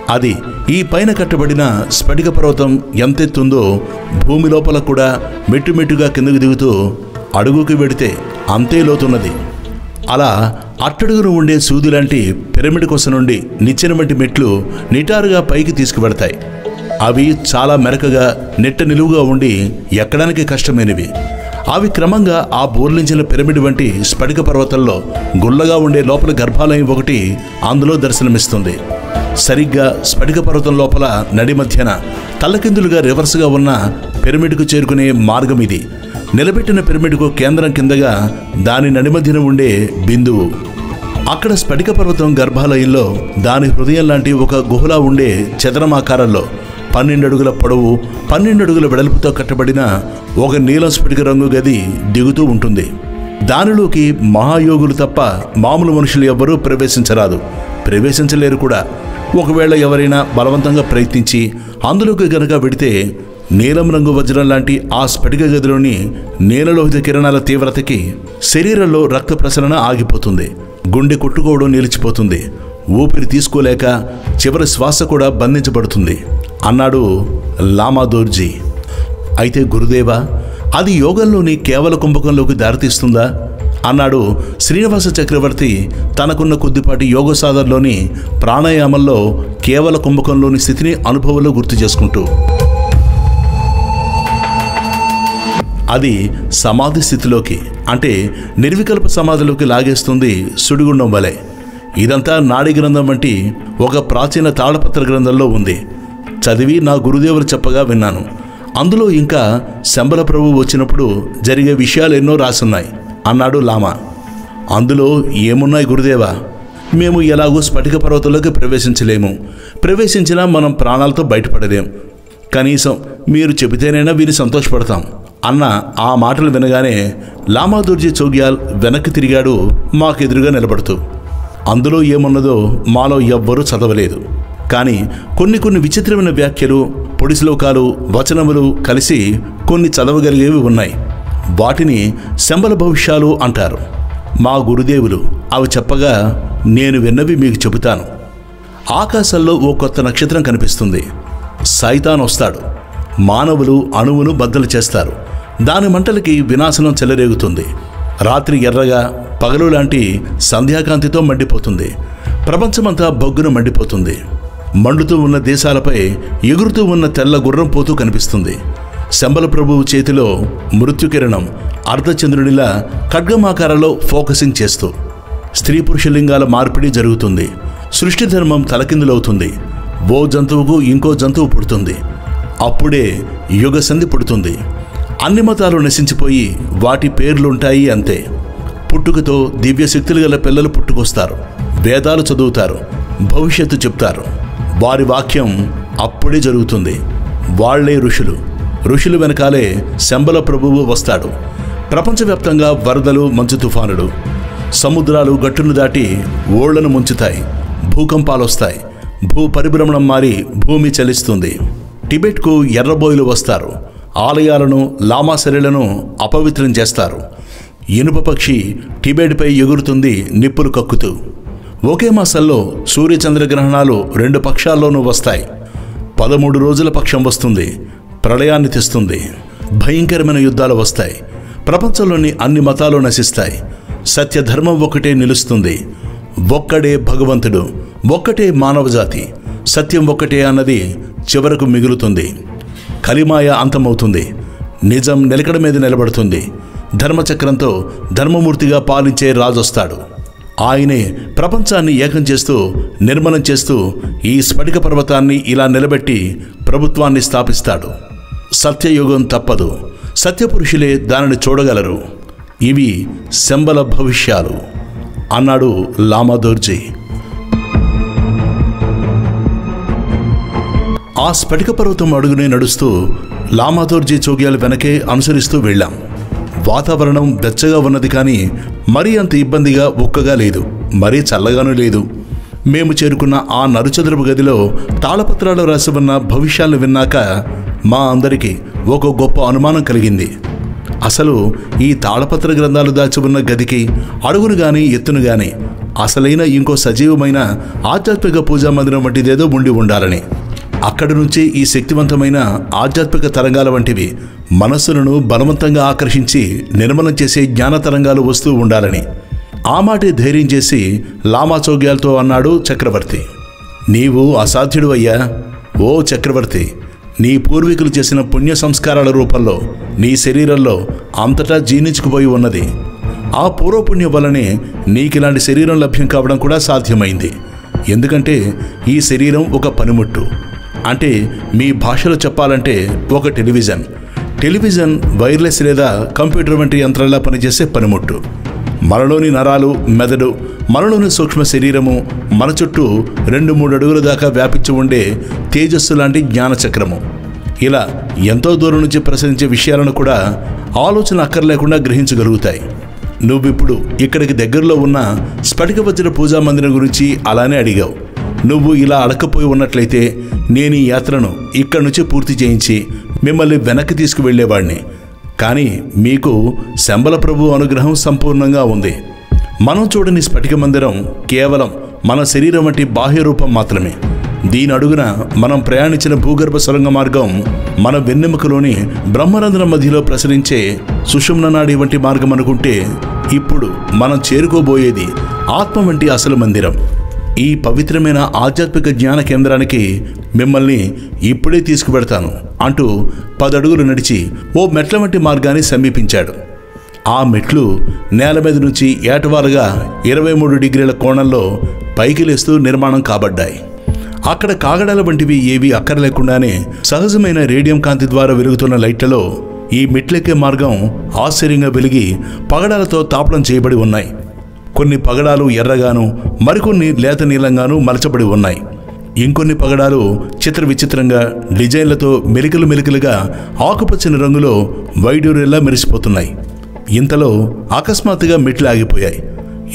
A: అది ఈ పైన కట్టబడిన స్ఫటిక పర్వతం ఎంతెత్తుందో భూమి లోపల కూడా మెట్టుమెట్టుగా కిందకు దిగుతూ అడుగుకి వెడితే అంతే లోతున్నది. అలా అట్టడుగున ఉండే సూది లాంటి పిరమిడ్ కొస నుండి నిచ్చెన వంటి మెట్లు నిటారుగా పైకి తీసుకువెడతాయి. అవి చాలా మెరకగా నెట్ట నిలువుగా ఉండి ఎక్కడానికి కష్టమైనవి. అవి క్రమంగా ఆ బోర్లించిన పిరమిడ్ వంటి స్ఫటిక పర్వతంలో గుల్లగా ఉండే లోపల గర్భాలయం ఒకటి అందులో దర్శనమిస్తుంది. సరిగ్గా స్ఫటిక పర్వతం లోపల నడి మధ్యన తల్లకిందులుగా రివర్స్గా ఉన్న పిరమిడ్కు చేరుకునే మార్గం ఇది. నిలబెట్టిన పిరమిడ్కు కేంద్రం కిందగా దాని నడిమధ్యన ఉండే బిందువు. అక్కడ స్ఫటిక పర్వతం గర్భాలయంలో దాని హృదయం లాంటి ఒక గుహలా ఉండే చదరమాకారంలో పన్నెండు అడుగుల పొడవు పన్నెండు అడుగుల వెడల్పుతో కట్టబడిన ఒక నీలం స్ఫటిక రంగు గది దిగుతూ ఉంటుంది. దానిలోకి మహాయోగులు తప్ప మామూలు మనుషులు ఎవ్వరూ ప్రవేశించరాదు. ప్రవేశించలేరు కూడా. ఒకవేళ ఎవరైనా బలవంతంగా ప్రయత్నించి అందులోకి గనక వెడితే నీలం రంగు వజ్రం లాంటి ఆ స్ఫటిక గదిలోని నీలలోహిత కిరణాల తీవ్రతకి శరీరంలో రక్త ప్రసరణ ఆగిపోతుంది. గుండె కొట్టుకోవడం నిలిచిపోతుంది. ఊపిరి తీసుకోలేక చివరి శ్వాస కూడా బంధించబడుతుంది. అన్నాడు లామాదోర్జీ. అయితే గురుదేవ అది యోగంలోని కేవల కుంభకంలోకి దారితీస్తుందా? అన్నాడు శ్రీనివాస చక్రవర్తి తనకున్న కొద్దిపాటి యోగ సాధనలోని ప్రాణాయామంలో కేవల కుంభకంలోని స్థితిని అనుభవంలో గుర్తు చేసుకుంటూ. అది సమాధి స్థితిలోకి అంటే నిర్వికల్ప సమాధిలోకి లాగేస్తుంది సుడిగుండం వలె. ఇదంతా నాడి గ్రంథం వంటి ఒక ప్రాచీన తాళపత్ర గ్రంథంలో ఉంది. చదివి నా గురుదేవులు చెప్పగా విన్నాను. అందులో ఇంకా శంబల ప్రభు వచ్చినప్పుడు జరిగే విషయాలు ఎన్నో రాసున్నాయి. అన్నాడు లామా. అందులో ఏమున్నాయి గురుదేవా? మేము ఎలాగూ స్ఫటిక పర్వతంలోకి ప్రవేశించలేము. ప్రవేశించినా మనం ప్రాణాలతో బయటపడలేం. కనీసం మీరు చెబితేనైనా వీరి సంతోషపడతాం అన్న ఆ మాటలు వినగానే లామాదుర్జీ చోగ్యాల్ వెనక్కి తిరిగాడు మాకెదురుగా నిలబడుతూ. అందులో ఏమున్నదో మాలో ఎవ్వరూ చదవలేదు. కానీ కొన్ని కొన్ని విచిత్రమైన వ్యాఖ్యలు పొడి శ్లోకాలు వచనములు కలిసి కొన్ని చదవగలిగేవి ఉన్నాయి. వాటిని శంబల భవిష్యాలు అంటారు. మా గురుదేవులు అవి చెప్పగా నేను విన్నవి మీకు చెబుతాను. ఆకాశంలో ఓ కొత్త నక్షత్రం కనిపిస్తుంది. సైతాన్ వస్తాడు. మానవులు అణువును బద్దలు చేస్తారు. దాని మంటలకి వినాశనం చెలరేగుతుంది. రాత్రి ఎర్రగా పగలు లాంటి సంధ్యాకాంతితో మండిపోతుంది. ప్రపంచమంతా బొగ్గున మండిపోతుంది. మండుతూ ఉన్న దేశాలపై ఎగురుతూ ఉన్న తెల్ల గుర్రం పోతూ కనిపిస్తుంది. శంబల ప్రభువు చేతిలో మృత్యుకిరణం అర్ధచంద్రునిలా ఖడ్గమాకారంలో ఫోకసింగ్ చేస్తూ స్త్రీ పురుషలింగాల మార్పిడి జరుగుతుంది. సృష్టి ధర్మం తలకిందులవుతుంది. ఓ జంతువుకు ఇంకో జంతువు పుడుతుంది. అప్పుడే యుగ సంధి పుడుతుంది. అన్ని మతాలు నశించిపోయి వాటి పేర్లుంటాయి అంతే. పుట్టుకతో దివ్య శక్తులు గల పిల్లలు పుట్టుకొస్తారు. వేదాలు చదువుతారు. భవిష్యత్తు చెప్తారు. వారి వాక్యం అప్పుడే జరుగుతుంది. వాళ్ళే ఋషులు. ఋషులు వెనకాలే శంబల ప్రభువు వస్తాడు. ప్రపంచవ్యాప్తంగా వరదలు మంచు తుఫానులు. సముద్రాలు గట్టును దాటి ఓళ్ళను ముంచుతాయి. భూకంపాలొస్తాయి. భూ పరిభ్రమణం మారి భూమి చలిస్తుంది. టిబెట్కు ఎర్రబోయిలు వస్తారు. ఆలయాలను లామాశరీలను అపవిత్రం చేస్తారు. ఇనుప పక్షి టిబెట్పై ఎగురుతుంది నిప్పులు కక్కుతూ. ఒకే మాసంలో సూర్యచంద్రగ్రహణాలు రెండు పక్షాల్లోనూ వస్తాయి. పదమూడు రోజుల పక్షం వస్తుంది. ప్రళయాన్ని తెస్తుంది. భయంకరమైన యుద్ధాలు వస్తాయి. ప్రపంచంలోని అన్ని మతాలు నశిస్తాయి. సత్యధర్మం ఒకటే నిలుస్తుంది. ఒక్కడే భగవంతుడు ఒక్కటే మానవజాతి. సత్యం ఒక్కటే అన్నది చివరకు మిగులుతుంది. కలిమాయ అంతమవుతుంది. నిజం నిలకడ మీద నిలబడుతుంది. ధర్మచక్రంతో ధర్మమూర్తిగా పాలించే రాజొస్తాడు. ఆయనే ప్రపంచాన్ని ఏకం చేస్తూ నిర్మలం చేస్తూ ఈ స్ఫటిక పర్వతాన్ని ఇలా నిలబెట్టి ప్రభుత్వాన్ని స్థాపిస్తాడు. సత్యయుగం తప్పదు. సత్యపురుషులే దానిని చూడగలరు. ఇవి శంబల భవిష్యాలు. అన్నాడు లామాదోర్జీ ఆ స్ఫటిక పర్వతం అడుగునే నడుస్తూ లామాదోర్జీ చోగ్యాల వెనకే అనుసరిస్తూ వెళ్ళాం. వాతావరణం వెచ్చగా ఉన్నది కానీ మరీ అంత ఇబ్బందిగా ఉక్కగా లేదు. మరీ చల్లగానూ లేదు. మేము చేరుకున్న ఆ నరుచదరపు గదిలో తాళపత్రాలు రాసి ఉన్న భవిష్యాలను విన్నాక మా అందరికీ ఒక గొప్ప అనుమానం కలిగింది. అసలు ఈ తాళపత్ర గ్రంథాలు దాచి ఉన్న గదికి అడుగును గాని ఎత్తును గాని అసలైన ఇంకో సజీవమైన ఆధ్యాత్మిక పూజా మందిరం వంటిదేదో ఉండి ఉండాలని. అక్కడి నుంచి ఈ శక్తివంతమైన ఆధ్యాత్మిక తరంగాల వంటివి మనస్సులను బలవంతంగా ఆకర్షించి నిర్మలం చేసే జ్ఞాన తరంగాలు వస్తూ ఉండాలని. ఆ మాటే ధైర్యం చేసి లామాచౌగ్యాలతో అన్నాడు చక్రవర్తి. నీవు అసాధ్యుడు అయ్యా. ఓ చక్రవర్తి నీ పూర్వీకులు చేసిన పుణ్య సంస్కారాల రూపంలో నీ శరీరంలో అంతటా జీర్ణించుకుపోయి ఉన్నది. ఆ పూర్వపుణ్యం వల్లనే నీకిలాంటి శరీరం లభ్యం కావడం కూడా సాధ్యమైంది. ఎందుకంటే ఈ శరీరం ఒక పనిముట్టు. అంటే మీ భాషలో చెప్పాలంటే ఒక టెలివిజన్. టెలివిజన్ వైర్లెస్ లేదా కంప్యూటర్ వంటి యంత్రాల్లో పనిచేసే పనిముట్టు. మనలోని నరాలు మెదడు మనలోని సూక్ష్మ శరీరము మన చుట్టూ రెండు మూడు అడుగుల దాకా వ్యాపించి ఉండే తేజస్సు లాంటి జ్ఞానచక్రము ఇలా ఎంతో దూరం నుంచి ప్రసరించే విషయాలను కూడా ఆలోచన అక్కర్లేకుండా గ్రహించగలుగుతాయి. నువ్విప్పుడు ఇక్కడికి దగ్గరలో ఉన్న స్ఫటిక వజ్ర పూజా మందిరం గురించి అలానే అడిగావు. నువ్వు ఇలా అడకపోయి ఉన్నట్లయితే నేను ఈ యాత్రను ఇక్కడి నుంచి పూర్తి చేయించి మిమ్మల్ని వెనక్కి తీసుకువెళ్ళేవాడిని కానీ మీకు శంబల ప్రభు అనుగ్రహం సంపూర్ణంగా ఉంది. మనం చూడని స్ఫటిక మందిరం కేవలం మన శరీరం వంటి బాహ్య రూపం మాత్రమే. దీని అడుగున మనం ప్రయాణించిన భూగర్భ సొరంగ మార్గం మన వెన్నెముకలోని బ్రహ్మరంధ్రం మధ్యలో ప్రసరించే సుషుమ్న నాడి వంటి మార్గం అనుకుంటే ఇప్పుడు మనం చేరుకోబోయేది ఆత్మ వంటి అసలు మందిరం. ఈ పవిత్రమైన ఆధ్యాత్మిక జ్ఞాన కేంద్రానికి మిమ్మల్ని ఇప్పుడే తీసుకువెడతాను అంటూ పదడుగులు నడిచి ఓ మెట్ల వంటి మార్గాన్ని సమీపించాడు. ఆ మెట్లు నేల మీద నుంచి ఏటవాలుగా ఇరవై మూడు డిగ్రీల కోణంలో పైకి లేస్తూ నిర్మాణం కాబడ్డాయి. అక్కడ కాగడాల వంటివి ఏవి అక్కర్లేకుండానే సహజమైన రేడియం కాంతి ద్వారా వెలుగుతున్న లైట్లలో ఈ మెట్లెక్కే మార్గం ఆశ్చర్యంగా వెలిగి పగడాలతో తాపడం చేయబడి ఉన్నాయి. కొన్ని పగడాలు ఎర్రగాను మరికొన్ని లేత నీలంగాను మలచబడి ఉన్నాయి. ఇంకొన్ని పగడాలు చిత్ర విచిత్రంగా డిజైన్లతో మెలికలు మెలికలుగా ఆకుపచ్చని రంగులో వైడూరెల్లా మెరిసిపోతున్నాయి. ఇంతలో అకస్మాత్తుగా మెట్లు ఆగిపోయాయి.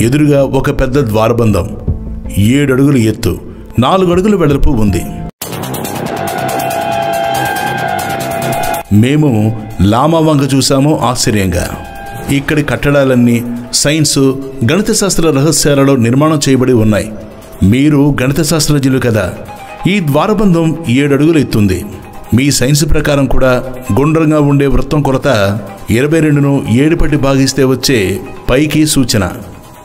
A: ఎదురుగా ఒక పెద్ద ద్వారబంధం. ఏడడుగులు ఎత్తు. నాలుగు అడుగుల వెడల్పు ఉంది. మేము లామా వంక చూసాము ఆశ్చర్యంగా. ఇక్కడి కట్టడాలన్నీ సైన్సు గణిత శాస్త్ర రహస్యాలలో నిర్మాణం చేయబడి ఉన్నాయి. మీరు గణిత శాస్త్రజ్ఞులు కదా. ఈ ద్వారబంధం ఏడడుగులు ఎత్తుంది. మీ సైన్స్ ప్రకారం కూడా గుండ్రంగా ఉండే వృత్తం కొరత ఇరవై రెండును ఏడుపట్టి భాగిస్తే వచ్చే పైకి సూచన.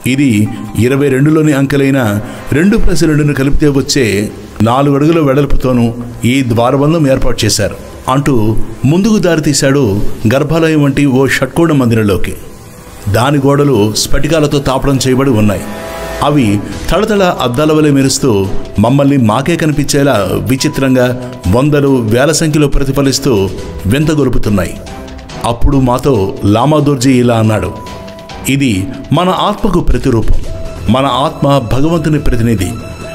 A: ఇది ఇరవై రెండులోని అంకెలైన రెండు ప్లస్ రెండును కలిపితే వచ్చే నాలుగు అడుగుల వెడల్పుతోనూ ఈ ద్వారబంధం ఏర్పాటు చేశారు. అంటూ ముందుకు దారితీశాడు గర్భాలయం వంటి ఓ షట్కోణ మందిరంలోకి. దాని గోడలు స్ఫటికాలతో తాపడం చేయబడి ఉన్నాయి. అవి తళతళ అద్దాల వలె మెరుస్తూ మమ్మల్ని మాకే కనిపించేలా విచిత్రంగా వందలు వేల సంఖ్యలో ప్రతిఫలిస్తూ వింత గొలుపుతున్నాయి. అప్పుడు మాతో లామాదోర్జీ ఇలా అన్నాడు. ఇది మన ఆత్మకు ప్రతిరూపం. మన ఆత్మ భగవంతుని ప్రతినిధి.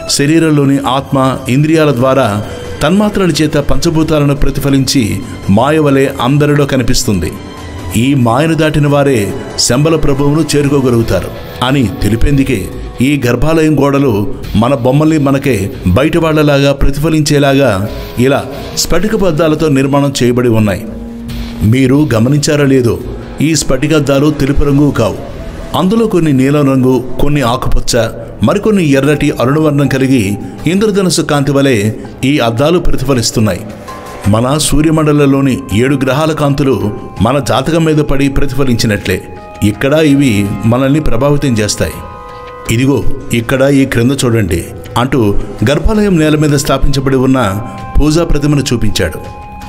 A: శరీరంలోని ఆత్మ ఇంద్రియాల ద్వారా తన్మాత్రల చేత పంచభూతాలను ప్రతిఫలించి మాయవలే అందరిలో కనిపిస్తుంది. ఈ మాయను దాటిన వారే శంబల ప్రభువును చేరుకోగలుగుతారు అని తెలిపేందుకే ఈ గర్భాలయం గోడలు మన బొమ్మల్ని మనకే బయట వాళ్ళలాగా ప్రతిఫలించేలాగా ఇలా స్ఫటికబద్ధాలతో నిర్మాణం చేయబడి ఉన్నాయి. మీరు గమనించారా లేదో ఈ స్ఫటికద్దాలు తెలుపు రంగు కావు. అందులో కొన్ని నీలం రంగు కొన్ని ఆకుపచ్చ మరికొన్ని ఎర్రటి అరుణవర్ణం కలిగి ఇంద్రధనుసు కాంతి వలె ఈ అద్దాలు ప్రతిఫలిస్తున్నాయి. మన సూర్యమండలంలోని ఏడు గ్రహాల కాంతులు మన జాతకం మీద పడి ప్రతిఫలించినట్లే. ఇక్కడ ఇవి మనల్ని ప్రభావితం చేస్తాయి. ఇదిగో ఇక్కడ ఈ క్రింద చూడండి అంటూ గర్భాలయం నేల మీద స్థాపించబడి ఉన్న పూజా ప్రతిమను చూపించాడు.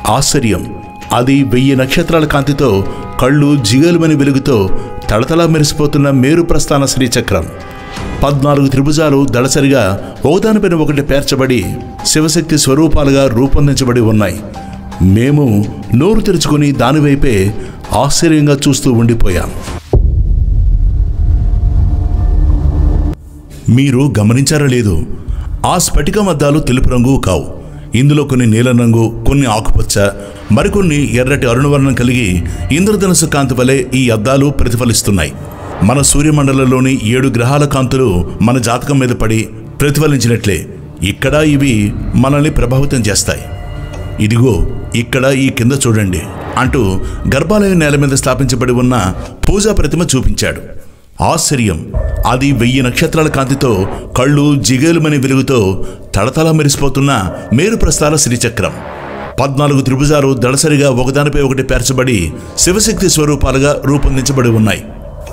A: ఆశ్చర్యం! అది వెయ్యి నక్షత్రాల కాంతితో కళ్ళు జిగలుమని వెలుగుతో తడతలా మెరిసిపోతున్న మేరు ప్రస్థాన శ్రీచక్రం. పద్నాలుగు త్రిభుజాలు దళసరిగా ఒకదానిపైన ఒకటి పేర్చబడి శివశక్తి స్వరూపాలుగా రూపొందించబడి ఉన్నాయి. మేము నోరు తెరుచుకొని దానివైపే ఆశ్చర్యంగా చూస్తూ ఉండిపోయాం. మీరు గమనించారా లేదు ఆ స్ఫటికం అద్దాలు తెలుపు రంగు కావు. ఇందులో కొన్ని నీలం రంగు కొన్ని ఆకుపచ్చ మరికొన్ని ఎర్రటి అరుణవర్ణం కలిగి ఇంద్రధనుసు కాంతి వలె ఈ అద్దాలు ప్రతిఫలిస్తున్నాయి. మన సూర్యమండలంలోని ఏడు గ్రహాల కాంతులు మన జాతకం మీద పడి ప్రతిఫలించినట్లే ఇక్కడ ఇవి మనల్ని ప్రభావితం చేస్తాయి. ఇదిగో ఇక్కడ ఈ కింద చూడండి అంటూ గర్భాలయం నేల మీద స్థాపించబడి ఉన్న పూజా ప్రతిమ చూపించాడు. ఆశ్చర్యం. అది వెయ్యి నక్షత్రాల కాంతితో కళ్ళు జిగేలుమని వెలుగుతో తడతల మెరిసిపోతున్న మేరుప్రస్థాల శ్రీచక్రం. పద్నాలుగు త్రిభుజాలు దళసరిగా ఒకదానిపై ఒకటి పేర్చబడి శివశక్తి స్వరూపాలుగా రూపొందించబడి ఉన్నాయి.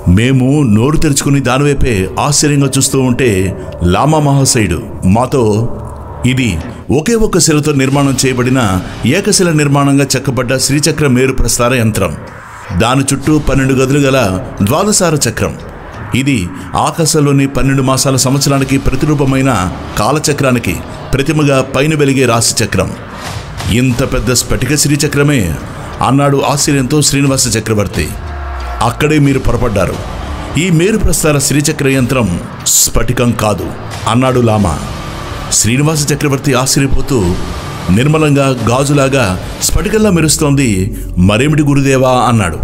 A: మేము నోరు తెరుచుకుని దానివైపే ఆశ్చర్యంగా చూస్తూ ఉంటే లామా మహాశయుడు మాతో ఇది ఒకే ఒక్క శిలతో నిర్మాణం చేయబడిన ఏకశిల నిర్మాణంగా చెక్కబడ్డ శ్రీచక్ర మేరు ప్రస్తార యంత్రం. దాని చుట్టూ పన్నెండు గదులు గల ద్వాదశార చక్రం. ఇది ఆకాశంలోని పన్నెండు మాసాల సంవత్సరానికి ప్రతిరూపమైన కాలచక్రానికి ప్రతిమగా పైన వెలిగే రాశి చక్రం ఇంత పెద్ద స్ఫటిక శ్రీచక్రమే అన్నాడు ఆశ్చర్యంతో శ్రీనివాస చక్రవర్తి. అక్కడే మీరు పొరపడ్డారు. ఈ మేరు ప్రస్తార శ్రీచక్ర యంత్రం స్ఫటికం కాదు అన్నాడు లామా. శ్రీనివాస చక్రవర్తి ఆశ్చర్యపోతూ నిర్మలంగా గాజులాగా స్ఫటికంలా మెరుస్తోంది మరేమిటి గురుదేవా అన్నాడు.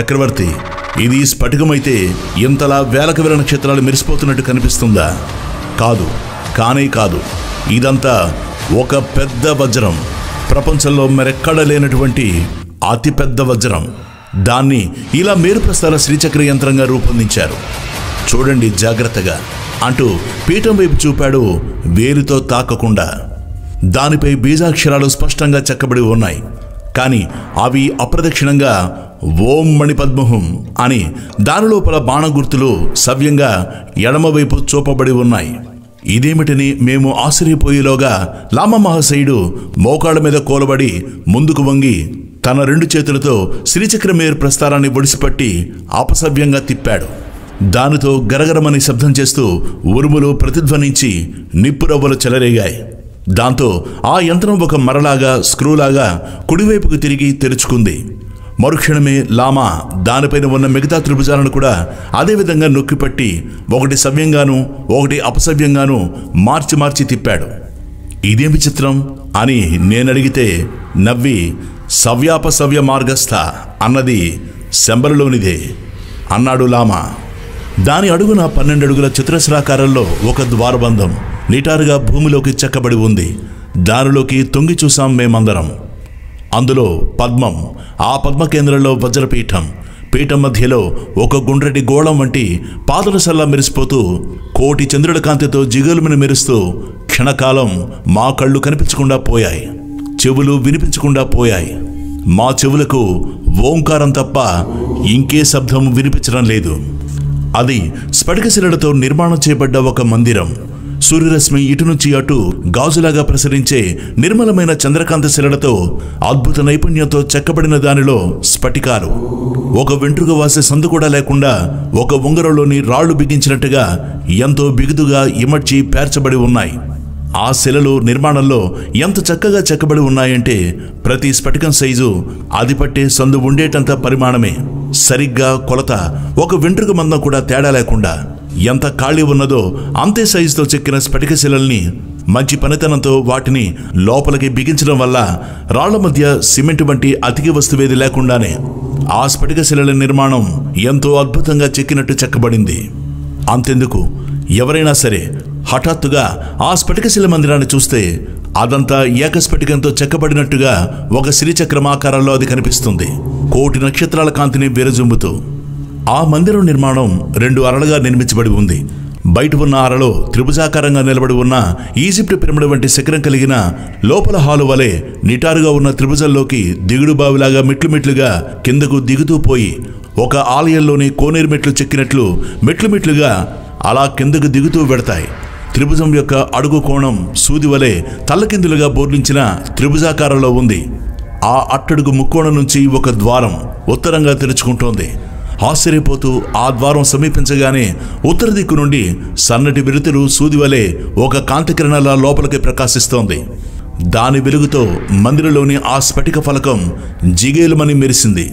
A: చక్రవర్తి ఇది స్ఫటికమైతే ఇంతలా వేలకు వేల నక్షత్రాలు మెరిసిపోతున్నట్టు కనిపిస్తుందా? కాదు కానే కాదు. ఇదంతా ఒక పెద్ద వజ్రం. ప్రపంచంలో మరెక్కడ లేనటువంటి అతిపెద్ద వజ్రం. దాన్ని ఇలా మేరుప్రస్తార శ్రీచక్ర యంత్రంగా రూపొందించారు. చూడండి జాగ్రత్తగా. అంటూ పీఠం వైపు చూపాడు వేలితో తాకకుండా. దానిపై బీజాక్షరాలు స్పష్టంగా చెక్కబడి ఉన్నాయి. కానీ అవి అప్రదక్షిణంగా ఓం మణిపద్మహం అని దాని లోపల బాణగుర్తులు సవ్యంగా ఎడమవైపు చూపబడి ఉన్నాయి. ఇదేమిటని మేము ఆశ్చర్యపోయేలోగా లామ మహాశయుడు మోకాళ్ళ మీద కోలబడి ముందుకు వంగి తన రెండు చేతులతో శ్రీచక్రమేర్ ప్రస్తారాన్ని ఒడిసిపట్టి ఆపసవ్యంగా తిప్పాడు. దానితో గరగరమని శబ్దం చేస్తూ ఉరుములు ప్రతిధ్వనించి నిప్పురవ్వలు చెలరేగాయి. దాంతో ఆ యంత్రం ఒక మరలాగా స్క్రూలాగా కుడివైపుకు తిరిగి తెరుచుకుంది. మరుక్షణమే లామా దానిపైన ఉన్న మిగతా త్రిభుజాలను కూడా అదేవిధంగా నొక్కిపట్టి ఒకటి సవ్యంగాను ఒకటి అపసవ్యంగాను మార్చి మార్చి తిప్పాడు. ఇదేమి చిత్రం? అని నేనడిగితే నవ్వి సవ్యాపసవ్య మార్గస్థ అన్నది శంబరలోనిదే అన్నాడు లామా. దాని అడుగున పన్నెండు అడుగుల చిత్రశ్రాకారంలో ఒక ద్వారబంధం నిటారుగా భూమిలోకి చెక్కబడి ఉంది. దానిలోకి తొంగి చూసాం మేమందరం. అందులో పద్మం ఆ పద్మ కేంద్రంలో వజ్రపీఠం పీఠం మధ్యలో ఒక గుండ్రటి గోళం వంటి పాదరసల్లా మెరిసిపోతూ కోటి చంద్రుల కాంతితో జిగలుమిని మెరుస్తూ క్షణకాలం మా కళ్ళు కనిపించకుండా పోయాయి చెవులు వినిపించకుండా పోయాయి. మా చెవులకు ఓంకారం తప్ప ఇంకే శబ్దం వినిపించడం లేదు. అది స్ఫటికశిలతో నిర్మాణం చేయబడ్డ ఒక మందిరం. సూర్యరశ్మి ఇటు నుంచి అటు గాజులాగా ప్రసరించే నిర్మలమైన చంద్రకాంత శిలలతో అద్భుత నైపుణ్యంతో చెక్కబడిన దానిలో స్ఫటికాలు. ఒక వెంట్రుక వాసే సందు కూడా లేకుండా ఒక ఉంగరంలోని రాళ్ళు బిగించినట్టుగా ఎంతో బిగుదుగా ఇమర్చి పేర్చబడి ఉన్నాయి. ఆ శిలలు నిర్మాణంలో ఎంత చక్కగా చెక్కబడి ఉన్నాయంటే ప్రతి స్ఫటికం సైజు అది పట్టే సందు ఉండేటంత పరిమాణమే. సరిగ్గా కొలత ఒక వెంట్రుక మందం కూడా తేడా లేకుండా ఎంత ఖాళీ ఉన్నదో అంతే సైజుతో చెక్కిన స్ఫటిక శిలల్ని మంచి పనితనంతో వాటిని లోపలికి బిగించడం వల్ల రాళ్ళ మధ్య సిమెంట్ వంటి అతికి వస్తువేది లేకుండానే ఆ స్ఫటిక శిలల నిర్మాణం ఎంతో అద్భుతంగా చెక్కినట్టు చెక్కబడింది. అంతెందుకు? ఎవరైనా సరే హఠాత్తుగా ఆ స్ఫటికశిల మందిరాన్ని చూస్తే అదంతా ఏకస్ఫటికంతో చెక్కబడినట్టుగా ఒక సిరిచక్రమాకారంలో అది కనిపిస్తుంది. కోటి నక్షత్రాల కాంతిని విరజుంబుతూ ఆ మందిరం నిర్మాణం రెండు అరలుగా నిర్మించబడి ఉంది. బయట ఉన్న అరలో త్రిభుజాకారంగా నిలబడి ఉన్న ఈజిప్ట్ పిరమిడ్ వంటి శిఖరం కలిగిన లోపల హాలు వలె నిటారుగా ఉన్న త్రిభుజంలోకి దిగుడు బావిలాగా మెట్లు మెట్లుగా కిందకు దిగుతూ పోయి ఒక ఆలయంలోని కోనేరు మెట్లు చెక్కినట్లు మెట్లు మెట్లుగా అలా కిందకు దిగుతూ వెడతాయి. త్రిభుజం యొక్క అడుగు కోణం సూది వలె తల్లకిందులుగా బోర్లించిన త్రిభుజాకారంలో ఉంది. ఆ అట్టడుగు ముక్కోణం నుంచి ఒక ద్వారం ఉత్తరంగా తెరుచుకుంటోంది. ఆశ్చర్యపోతూ ఆ ద్వారం సమీపించగానే ఉత్తర దిక్కు నుండి సన్నటి వెలుతురు సూదివలే ఒక కాంతికిరణాల లోపలికి ప్రకాశిస్తోంది. దాని వెలుగుతో మందిరంలోని ఆ స్ఫటిక ఫలకం జిగేలుమని మెరిసింది.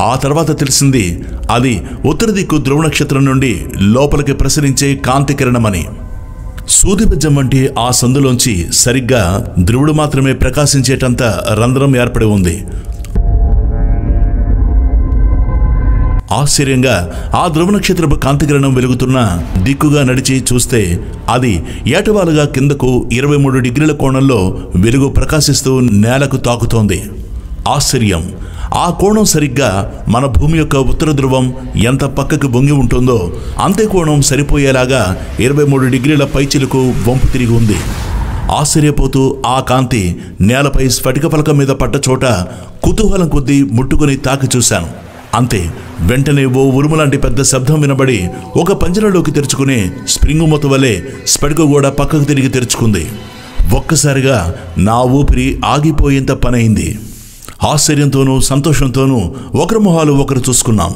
A: ఆ తర్వాత తెలిసింది అది ఉత్తర దిక్కు ధ్రువ నక్షత్రం నుండి లోపలికి ప్రసరించే కాంతి కిరణమని సూదిబెజ్జం వంటి ఆ సందులోంచి సరిగ్గా ధ్రువుడు మాత్రమే ప్రకాశించేటంత రంధ్రం ఏర్పడి ఉంది. ఆశ్చర్యంగా ఆ ధ్రువ నక్షత్రపు కాంతికిరణం వెలుగుతున్న దిక్కుగా నడిచి చూస్తే అది ఏటవాలుగా కిందకు ఇరవై మూడు డిగ్రీల కోణంలో వెలుగు ప్రకాశిస్తూ నేలకు తాకుతోంది. ఆశ్చర్యం! ఆ కోణం సరిగ్గా మన భూమి యొక్క ఉత్తర ధ్రువం ఎంత పక్కకు బొంగి ఉంటుందో అంతే కోణం సరిపోయేలాగా ఇరవై మూడు డిగ్రీల పైచిలకు వంపు తిరిగి ఉంది. ఆశ్చర్యపోతూ ఆ కాంతి నేలపై స్ఫటిక ఫలకం మీద పడ్డ చోట కుతూహలం కొద్దీ ముట్టుకుని తాకి చూశాను. అంతే వెంటనే ఓ ఉరుములాంటి పెద్ద శబ్దం వినబడి ఒక పంజరంలోకి తెరుచుకునే స్ప్రింగు మూత వలె స్ఫటిక కూడా పక్కకు తిరిగి తెరుచుకుంది. ఒక్కసారిగా నా ఊపిరి ఆగిపోయేంత పనైంది. ఆశ్చర్యంతోనూ సంతోషంతోనూ ఒకరి మొహాలు ఒకరు చూసుకున్నాం.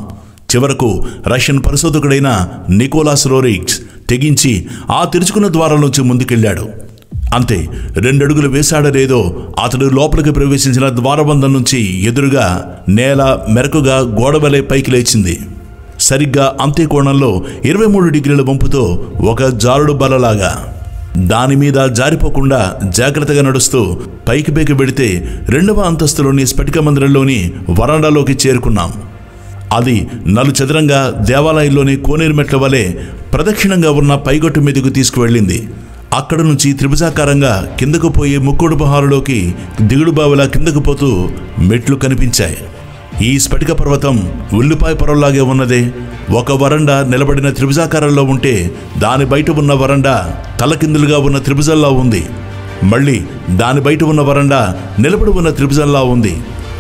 A: చివరకు రష్యన్ పరిశోధకుడైన నికోలాస్ రోరిక్స్ తెగించి ఆ తెరుచుకున్న ద్వారం నుంచి ముందుకెళ్ళాడు. అంతే రెండడుగులు వేశాడలేదో అతడు లోపలికి ప్రవేశించిన ద్వారబంధం నుంచి ఎదురుగా నేల మెరకుగా గోడవలే పైకి లేచింది. సరిగ్గా అంతే కోణంలో ఇరవై మూడు డిగ్రీల వంపుతో ఒక జారుడు బలలాగా దాని మీద జారిపోకుండా జాగ్రత్తగా నడుస్తూ పైకి పైకి పెడితే రెండవ అంతస్తులోని స్ఫటిక మందిరంలోని వరండాలోకి చేరుకున్నాం. అది నలు చదరంగా దేవాలయంలోని కోనేరు మెట్ల వలె ప్రదక్షిణంగా ఉన్న పైగొట్టు మీదకు తీసుకువెళ్ళింది. అక్కడ నుంచి త్రిభుజాకారంగా కిందకు పోయే ముక్కుడు బహారులోకి దిగుడు బావిలా కిందకు పోతూ మెట్లు కనిపించాయి. ఈ స్ఫటిక పర్వతం ఉల్లిపాయ పొరల్లాగే ఉన్నదే. ఒక వరండా నిలబడిన త్రిభుజాకారంలో ఉంటే దాని బయట ఉన్న వరండా తలకిందులుగా ఉన్న త్రిభుజంలా ఉంది. మళ్ళీ దాని బయట ఉన్న వరండా నిలబడి ఉన్న త్రిభుజంలా ఉంది.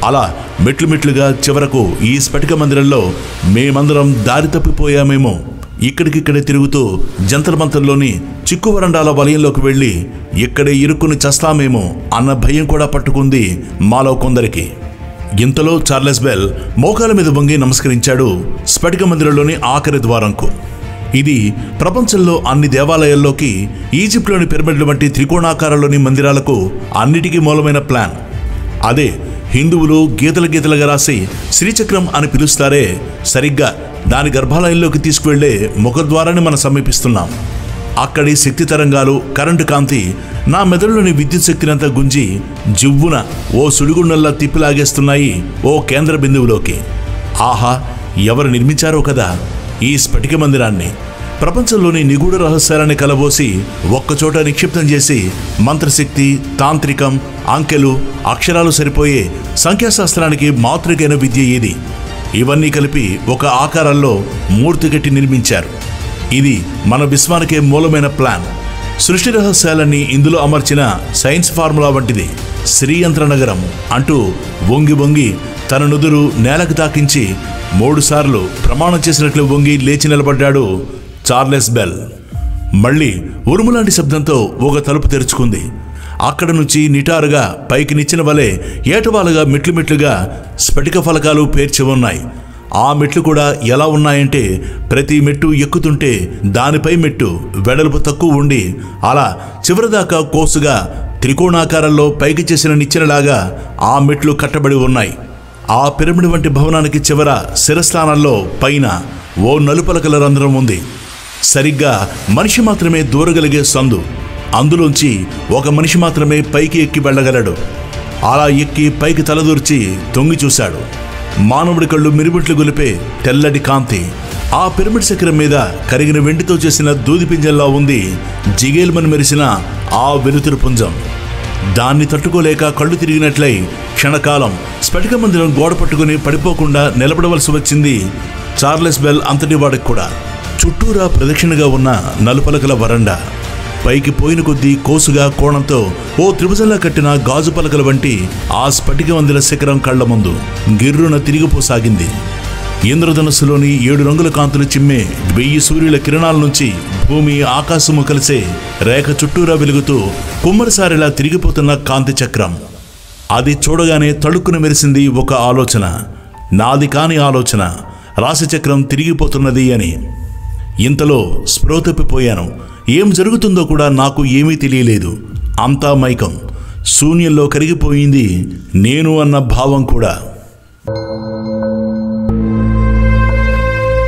A: అలా మెట్లు మెట్లుగా చివరకు ఈ స్ఫటిక మందిరంలో మేమందరం దారి తప్పిపోయామేమో. ఇక్కడికిక్కడే తిరుగుతూ జంతర్మంతర్లోని చిక్కు వరండాల వలయంలోకి వెళ్ళి ఇక్కడే ఇరుక్కుని చస్తామేమో అన్న భయం కూడా పట్టుకుంది మాలో కొందరికి. ఇంతలో చార్లెస్ బెల్ మోకాల మీద వంగి నమస్కరించాడు స్ఫటిక మందిరంలోని ఆఖరి ద్వారంకు. ఇది ప్రపంచంలో అన్ని దేవాలయాల్లోకి ఈజిప్ట్లోని పిరమిడ్ల వంటి త్రికోణాకారంలోని మందిరాలకు అన్నిటికీ మూలమైన ప్లాన్. అదే హిందువులు గీతల గీతలుగా రాసి శ్రీచక్రం అని పిలుస్తారే సరిగ్గా దాని గర్భాలయంలోకి తీసుకువెళ్ళే ముఖద్వారాన్ని మనం సమీపిస్తున్నాం. అక్కడి శక్తి తరంగాలు కరెంటు కాంతి నా మెదడులోని విద్యుత్ శక్తినంతా గుంజి జివ్వున ఓ సుడిగుండంలా తిప్పిలాగేస్తున్నాయి ఓ కేంద్ర బిందువులోకి. ఆహా ఎవరు నిర్మించారో కదా ఈ స్ఫటిక మందిరాన్ని. ప్రపంచంలోని నిగూఢ రహస్యాలని కలబోసి ఒక్కచోట నిక్షిప్తం చేసి మంత్రశక్తి తాంత్రికం అంకెలు అక్షరాలు సరిపోయే సంఖ్యాశాస్త్రానికి మాతృకైన విద్య ఇది ఇవన్నీ కలిపి ఒక ఆకారంలో మూర్తి కట్టి నిర్మించారు. ఇది మన విశ్వానికే మూలమైన ప్లాన్. సృష్టి రహస్యాలన్నీ ఇందులో అమర్చిన సైన్స్ ఫార్ములా వంటిది. శ్రీయంత్ర నగరం అంటూ వంగి వంగి తన నుదురు నేలకు తాకించి మూడుసార్లు ప్రమాణం చేసినట్లు వంగి లేచి నిలబడ్డాడు చార్లెస్ బెల్. మళ్ళీ ఉరుములాంటి శబ్దంతో ఒక తలుపు తెరుచుకుంది. అక్కడ నుంచి నిటారుగా పైకి నిచ్చిన వలె ఏటవాలుగా మెట్లు మెట్లుగా స్ఫటిక ఫలకాలు పేర్చి ఉన్నాయి ఆ మెట్లు కూడా ఎలా ఉన్నాయంటే ప్రతి మెట్టు ఎక్కుతుంటే దానిపై మెట్టు వెడల్పు తక్కువ ఉండి అలా చివరిదాకా కోసుగా త్రికోణాకారంలో పైకి చేసిన నిచ్చెనలాగా ఆ మెట్లు కట్టబడి ఉన్నాయి. ఆ పిరమిడ్ వంటి భవనానికి చివర శిరస్థానంలో పైన ఓ నలుపలకల రంధ్రం ఉంది. సరిగ్గా మనిషి మాత్రమే దూరగలిగే సందు. అందులోంచి ఒక మనిషి మాత్రమే పైకి ఎక్కి వెళ్ళగలడు. అలా ఎక్కి పైకి తలదూర్చి తొంగి చూశాడు. మానవుడి కళ్ళు మిరుమిట్లు గొలిపే తెల్లటి కాంతి. ఆ పిరమిడ్ శిఖరం మీద కరిగిన వెండితో చేసిన దూది పింజల్లా ఉంది జిగేల్మని మెరిసిన ఆ వెలుతురు పుంజం. దాన్ని తట్టుకోలేక కళ్ళు తిరిగినట్లయి క్షణకాలం స్ఫటిక మందిరం గోడ పట్టుకుని పడిపోకుండా నిలబడవలసి వచ్చింది చార్లెస్ బెల్ అంతటి వాడికి కూడా. చుట్టూరా ప్రదక్షిణగా ఉన్న నలుపలకల వరండా. పైకి పోయిన కొద్దీ కోసుగా కోణంతో ఓ త్రిభుజంలా కట్టిన గాజు పలకల వంటి ఆ స్ఫటిక వందల శిఖరం కళ్ళ ముందు గిర్రున తిరిగిపోసాగింది. ఇంద్రధనుస్సులోని ఏడు రంగుల కాంతులు చిమ్మే వెయ్యి సూర్యుల కిరణాల నుంచి భూమి ఆకాశము కలిసే రేఖ చుట్టూరా వెలుగుతూ కుమ్మరిసారిలా తిరిగిపోతున్న కాంతి చక్రం. అది చూడగానే తడుక్కున మెరిసింది ఒక ఆలోచన. నాది కాని ఆలోచన. రాశిచక్రం తిరిగిపోతున్నది అని. ఇంతలో స్పృహ తప్పిపోయాను. ఏం జరుగుతుందో కూడా నాకు ఏమీ తెలియలేదు. అంతా మైకం. శూన్యంలో కరిగిపోయింది నేను అన్న భావం కూడా.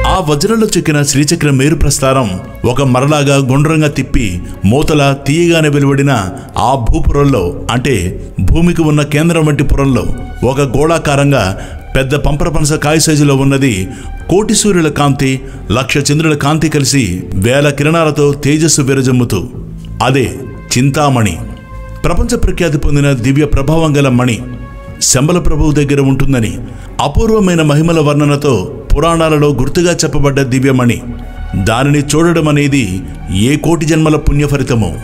A: ఆ వజ్రంలో చెక్కిన శ్రీచక్ర మేరు ప్రస్థానం ఒక మరలాగా గుండ్రంగా తిప్పి మూతల తీయగానే వెలువడిన ఆ భూపురంలో అంటే భూమికి ఉన్న కేంద్రం వంటి పురంలో ఒక గోళాకారంగా పెద్ద పంపరపనస కాయ సైజులో ఉన్నది కోటి సూర్యుల కాంతి లక్ష చంద్రుల కాంతి కలిసి వేల కిరణాలతో తేజస్సు విరజమ్ముతూ. అదే చింతామణి. ప్రపంచ ప్రఖ్యాతి పొందిన దివ్య ప్రభావం గల మణి శంబల ప్రభువు దగ్గర ఉంటుందని అపూర్వమైన మహిమల వర్ణనతో పురాణాలలో గుర్తుగా చెప్పబడ్డ దివ్యమణి దానిని చూడడం అనేది ఏ కోటి జన్మల పుణ్యఫలితమో.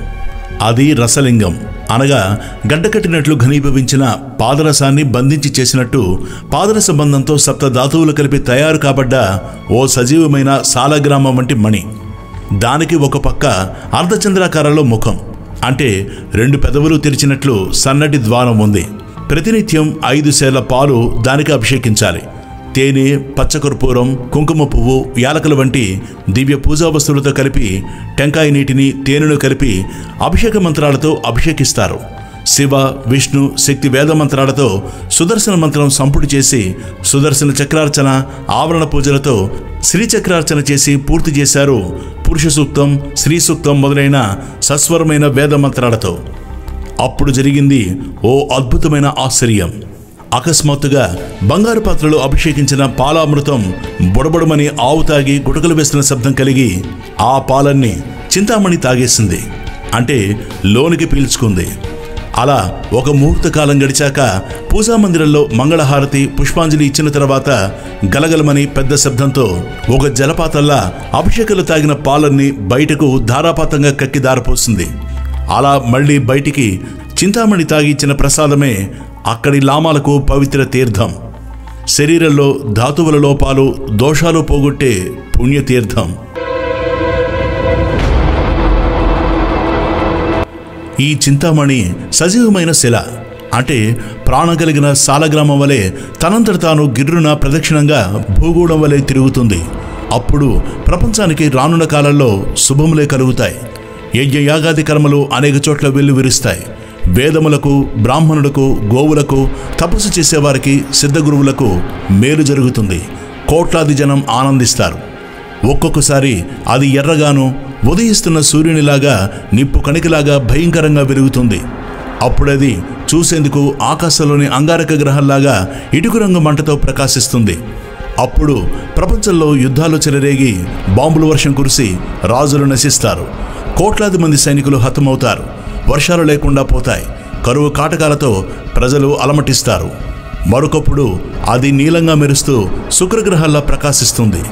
A: అది రసలింగం. అనగా గడ్డకట్టినట్లు ఘనీభవించిన పాదరసాన్ని బంధించి చేసినట్టు పాదరస బంధంతో సప్త ధాతువులు కలిపి తయారు కాబడ్డ ఓ సజీవమైన సాలగ్రామం వంటి మణి. దానికి ఒక పక్క అర్ధచంద్రాకారంలో ముఖం. అంటే రెండు పెదవులు తెరిచినట్లు సన్నటి ద్వారం ఉంది. ప్రతినిత్యం ఐదు సేల పాలు దానికి అభిషేకించాలి. తేనె పచ్చకర్పూరం కుంకుమ పువ్వు యాలకల వంటి దివ్య పూజా వస్తువులతో కలిపి టెంకాయ నీటిని తేనెను కలిపి అభిషేక మంత్రాలతో అభిషేకిస్తారు. శివ విష్ణు శక్తి వేద మంత్రాలతో సుదర్శన మంత్రం సంపుటి చేసి సుదర్శన చక్రార్చన ఆవరణ పూజలతో శ్రీచక్రార్చన చేసి పూర్తి చేశారు పురుష సూక్తం శ్రీ సూక్తం మొదలైన సస్వరమైన వేద మంత్రాలతో. అప్పుడు జరిగింది ఓ అద్భుతమైన ఆశ్చర్యం. అకస్మాత్తుగా బంగారు పాత్రలో అభిషేకించిన పాలామృతం బుడబుడమని ఆవు తాగి గుటకలు వేస్తున్న శబ్దం కలిగి ఆ పాలన్ని చింతామణి తాగేసింది. అంటే లోనికి పీల్చుకుంది. అలా ఒక ముహూర్త కాలం గడిచాక పూజా మందిరంలో మంగళహారతి పుష్పాంజలి ఇచ్చిన తర్వాత గలగలమని పెద్ద శబ్దంతో ఒక జలపాతంలా అభిషేకలు తాగిన పాలన్ని బయటకు ధారాపాతంగా కక్కి దారపోసింది. అలా మళ్ళీ బయటికి చింతామణి తాగి ఇచ్చిన ప్రసాదమే అక్కడి లామాలకు పవిత్ర తీర్థం. శరీరంలో ధాతువుల లోపాలు దోషాలు పోగొట్టే పుణ్యతీర్థం. ఈ చింతామణి సజీవమైన శిల. అంటే ప్రాణం కలిగిన సాలగ్రామం వలె తనంతట తాను గిర్రున ప్రదక్షిణంగా భూగోళం వలె తిరుగుతుంది. అప్పుడు ప్రపంచానికి రానున్న కాలంలో శుభములే కలుగుతాయి. యజ్ఞయాగాది కర్మలు అనేక చోట్ల వెల్లువిరుస్తాయి. విరుస్తాయి వేదములకు బ్రాహ్మణులకు గోవులకు తపస్సు చేసేవారికి సిద్ధగురువులకు మేలు జరుగుతుంది. కోట్లాది జనం ఆనందిస్తారు. ఒక్కొక్కసారి అది ఎర్రగాను ఉదయిస్తున్న సూర్యునిలాగా నిప్పు కణికలాగా భయంకరంగా వెలుగుతుంది అప్పుడది చూసేందుకు ఆకాశంలోని అంగారక గ్రహంలాగా ఇటుకు రంగు మంటతో ప్రకాశిస్తుంది. అప్పుడు ప్రపంచంలో యుద్ధాలు చెలరేగి బాంబుల వర్షం కురిసి రాజులు నశిస్తారు. కోట్లాది మంది సైనికులు హతమవుతారు. వర్షాలు లేకుండా పోతాయి. కరువు కాటకాలతో ప్రజలు అలమటిస్తారు. మరొకప్పుడు అది నీలంగా మెరుస్తూ శుక్రగ్రహాల్లా ప్రకాశిస్తుంది.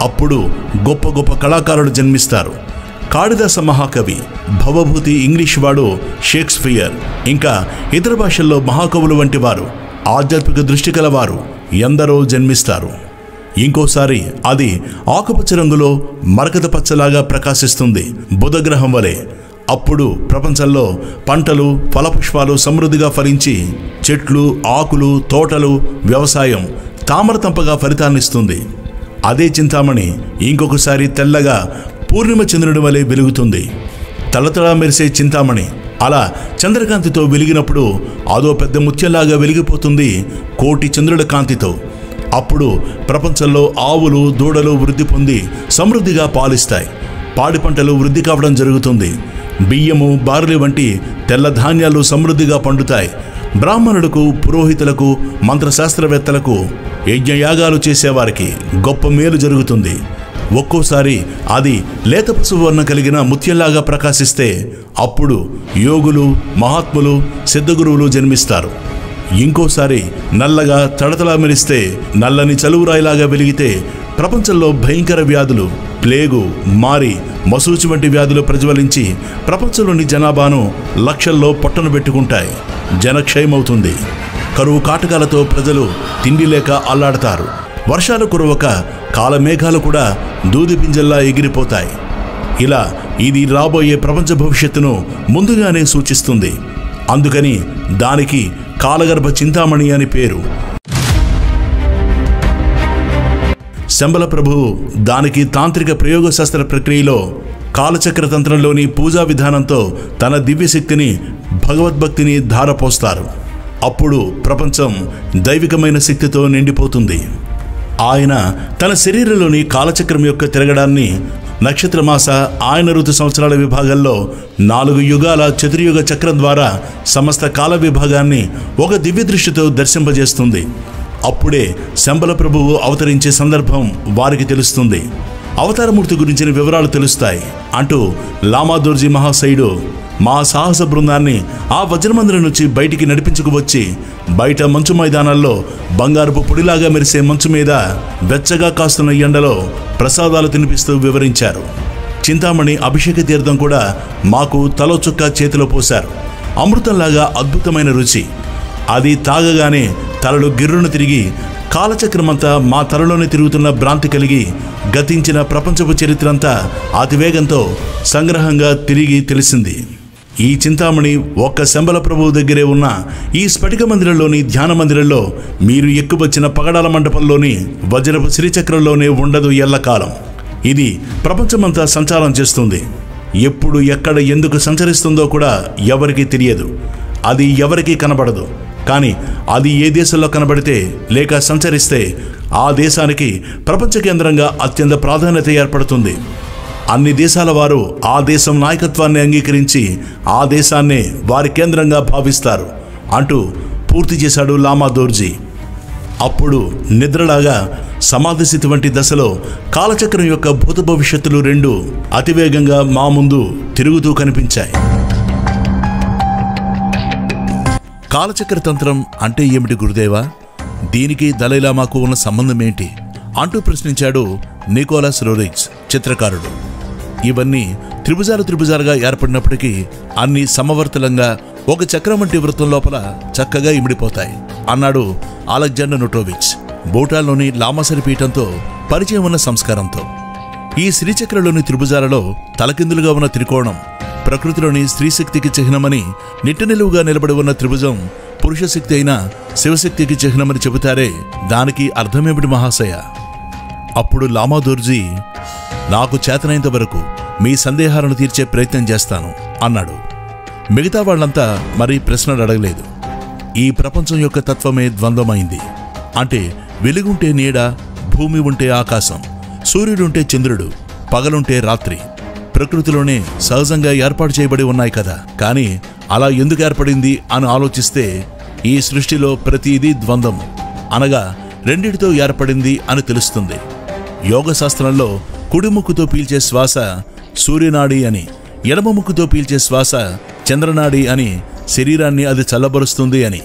A: అప్పుడు గొప్ప గొప్ప కళాకారులు జన్మిస్తారు. కాళిదాస మహాకవి భవభూతి ఇంగ్లీష్ వాడు షేక్స్పియర్ ఇంకా ఇతర భాషల్లో మహాకవులు వంటి వారు ఆధ్యాత్మిక దృష్టి కలవారు ఎందరో జన్మిస్తారు. ఇంకోసారి అది ఆకుపచ్చ రంగులో మరకత పచ్చలాగా ప్రకాశిస్తుంది బుధగ్రహం వలె. అప్పుడు ప్రపంచంలో పంటలు ఫలపుష్పాలు సమృద్ధిగా ఫలించి చెట్లు ఆకులు తోటలు వ్యవసాయం తామరతంపగా ఫలితాన్నిస్తుంది అదే చింతామణి ఇంకొకసారి తెల్లగా పూర్ణిమ చంద్రుడి వలె వెలుగుతుంది. తలతలా మెరిసే చింతామణి అలా చంద్రకాంతితో వెలిగినప్పుడు అదో పెద్ద ముత్యంలాగా వెలిగిపోతుంది కోటి చంద్రుల కాంతితో. అప్పుడు ప్రపంచంలో ఆవులు దూడలు వృద్ధి పొంది సమృద్ధిగా పాలిస్తాయి. పాడి పంటలు వృద్ధి కావడం జరుగుతుంది. బియ్యము బార్లీ వంటి తెల్ల ధాన్యాలు సమృద్ధిగా పండుతాయి. బ్రాహ్మణులకు పురోహితులకు మంత్రశాస్త్రవేత్తలకు యజ్ఞయాగాలు చేసేవారికి గొప్ప మేలు జరుగుతుంది. ఒక్కోసారి అది లేత పసుపు కలిగిన ముత్యంలాగా ప్రకాశిస్తే అప్పుడు యోగులు మహాత్ములు సిద్ధగురువులు జన్మిస్తారు. ఇంకోసారి నల్లగా తడతలా మెరిస్తే నల్లని చలువురాయిలాగా వెలిగితే ప్రపంచంలో భయంకర వ్యాధులు ప్లేగు మారి మసూచి వంటి వ్యాధులు ప్రజ్వలించి ప్రపంచంలోని జనాభాను లక్షల్లో పొట్టను పెట్టుకుంటాయి. జనక్షయమవుతుంది. కరువు కాటకాలతో ప్రజలు తిండి లేక అల్లాడతారు. వర్షాలు కురవక కాలమేఘాలు కూడా దూది పింజల్లా ఎగిరిపోతాయి. ఇలా ఇది రాబోయే ప్రపంచ భవిష్యత్తును ముందుగానే సూచిస్తుంది. అందుకని దానికి కాలగర్భ చింతామణి అని పేరు. శంబల ప్రభువు దానికి తాంత్రిక ప్రయోగశాస్త్ర ప్రక్రియలో కాలచక్ర తంత్రంలోని పూజా విధానంతో తన దివ్యశక్తిని భగవద్భక్తిని ధారపోస్తారు. అప్పుడు ప్రపంచం దైవికమైన శక్తితో నిండిపోతుంది. ఆయన తన శరీరంలోని కాలచక్రం యొక్క తిరగడాన్ని నక్షత్రమాస ఆయన ఋతు సంవత్సరాల విభాగంలో నాలుగు యుగాల చతుర్యుగ చక్రం ద్వారా సమస్త కాల విభాగాన్ని ఒక దివ్య దృష్టితో దర్శింపజేస్తుంది. అప్పుడే శంబల ప్రభువు అవతరించే సందర్భం వారికి తెలుస్తుంది. అవతారమూర్తి గురించిన వివరాలు తెలుస్తాయి. అంటూ లామాదోర్జీ మహాశయుడు మా సాహస బృందాన్ని ఆ వజ్రమందిరం నుంచి బయటికి నడిపించుకు వచ్చి బయట మంచు మైదానాల్లో బంగారపు పొడిలాగా మెరిసే మంచు మీద వెచ్చగా కాస్తున్న ఎండలో ప్రసాదాలు తినిపిస్తూ వివరించారు. చింతామణి అభిషేక తీర్థం కూడా మాకు తలో చుక్క చేతిలో పోశారు. అమృతంలాగా అద్భుతమైన రుచి. అది తాగగానే తలలు గిర్రును తిరిగి కాలచక్రమంతా మా తలలోనే తిరుగుతున్న భ్రాంతి కలిగి గతించిన ప్రపంచపు చరిత్ర అంతా అతివేగంతో సంగ్రహంగా తిరిగి తెలిసింది. ఈ చింతామణి ఒక్క శంబల ప్రభువు దగ్గరే ఉన్న ఈ స్ఫటిక మందిరంలోని ధ్యాన మందిరంలో మీరు ఎక్కువచ్చిన పగడాల మండపంలోని వజ్రపు శ్రీచక్రంలోనే ఉండదు ఎల్లకాలం. ఇది ప్రపంచమంతా సంచారం చేస్తుంది. ఎప్పుడు ఎక్కడ ఎందుకు సంచరిస్తుందో కూడా ఎవరికీ తెలియదు. అది ఎవరికీ కనబడదు. కానీ అది ఏ దేశంలో కనబడితే లేక సంచరిస్తే ఆ దేశానికి ప్రపంచ కేంద్రంగా అత్యంత ప్రాధాన్యత ఏర్పడుతుంది. అన్ని దేశాల వారు ఆ దేశం నాయకత్వాన్ని అంగీకరించి ఆ దేశాన్నే వారి కేంద్రంగా భావిస్తారు అంటూ పూర్తి చేశాడు లామా దోర్జీ. అప్పుడు నిద్రలాగా సమాధి స్థితి వంటి దశలో కాలచక్రం యొక్క భూత భవిష్యత్తులు రెండు అతివేగంగా మా ముందు తిరుగుతూ కనిపించాయి. కాలచక్ర తంత్రం అంటే ఏమిటి గురుదేవా? దీనికి దలైలామాకు ఉన్న సంబంధం ఏంటి? అంటూ ప్రశ్నించాడు నికోలాస్ రోరిక్స్ చిత్రకారుడు. ఇవన్నీ త్రిభుజాలు త్రిభుజాలుగా ఏర్పడినప్పటికీ అన్ని సమవర్తలంగా ఒక చక్రం వంటి వృత్తం లోపల చక్కగా ఇమిడిపోతాయి అన్నాడు అలెగ్జాండర్ నోటోవిచ్ బోటాల్లోని లామాసరి పీఠంతో పరిచయం ఉన్న సంస్కారంతో. ఈ శ్రీచక్రలోని త్రిభుజాలలో తలకిందులుగా ఉన్న త్రికోణం ప్రకృతిలోని స్త్రీశక్తికి చిహ్నమని నిట్ట నిలువుగా నిలబడి ఉన్న త్రిభుజం పురుషశక్తి అయిన శివశక్తికి చిహ్నమని చెబుతారే దానికి అర్థమేమిటి మహాశయ? అప్పుడు లామాదోర్జీ నాకు చేతనైనంత వరకు మీ సందేహాలను తీర్చే ప్రయత్నం చేస్తాను అన్నాడు. మిగతా వాళ్ళంతా మరీ ప్రశ్నలు అడగలేదు. ఈ ప్రపంచం యొక్క తత్వమే ద్వంద్వమైంది. అంటే వెలుగుంటే నీడ భూమి ఉంటే ఆకాశం సూర్యుడుంటే చంద్రుడు పగలుంటే రాత్రి. ప్రకృతిలోనే సహజంగా ఏర్పాటు చేయబడి ఉన్నాయి కదా. కానీ అలా ఎందుకు ఏర్పడింది అని ఆలోచిస్తే ఈ సృష్టిలో ప్రతిదీ ద్వంద్వం అనగా రెండిటితో ఏర్పడింది అని తెలుస్తుంది. యోగ శాస్త్రంలో కుడిముక్కుతో పీల్చే శ్వాస సూర్యనాడి అని ఎడమ ముక్కుతో పీల్చే శ్వాస చంద్రనాడి అని శరీరాన్ని అది చల్లబరుస్తుంది అని.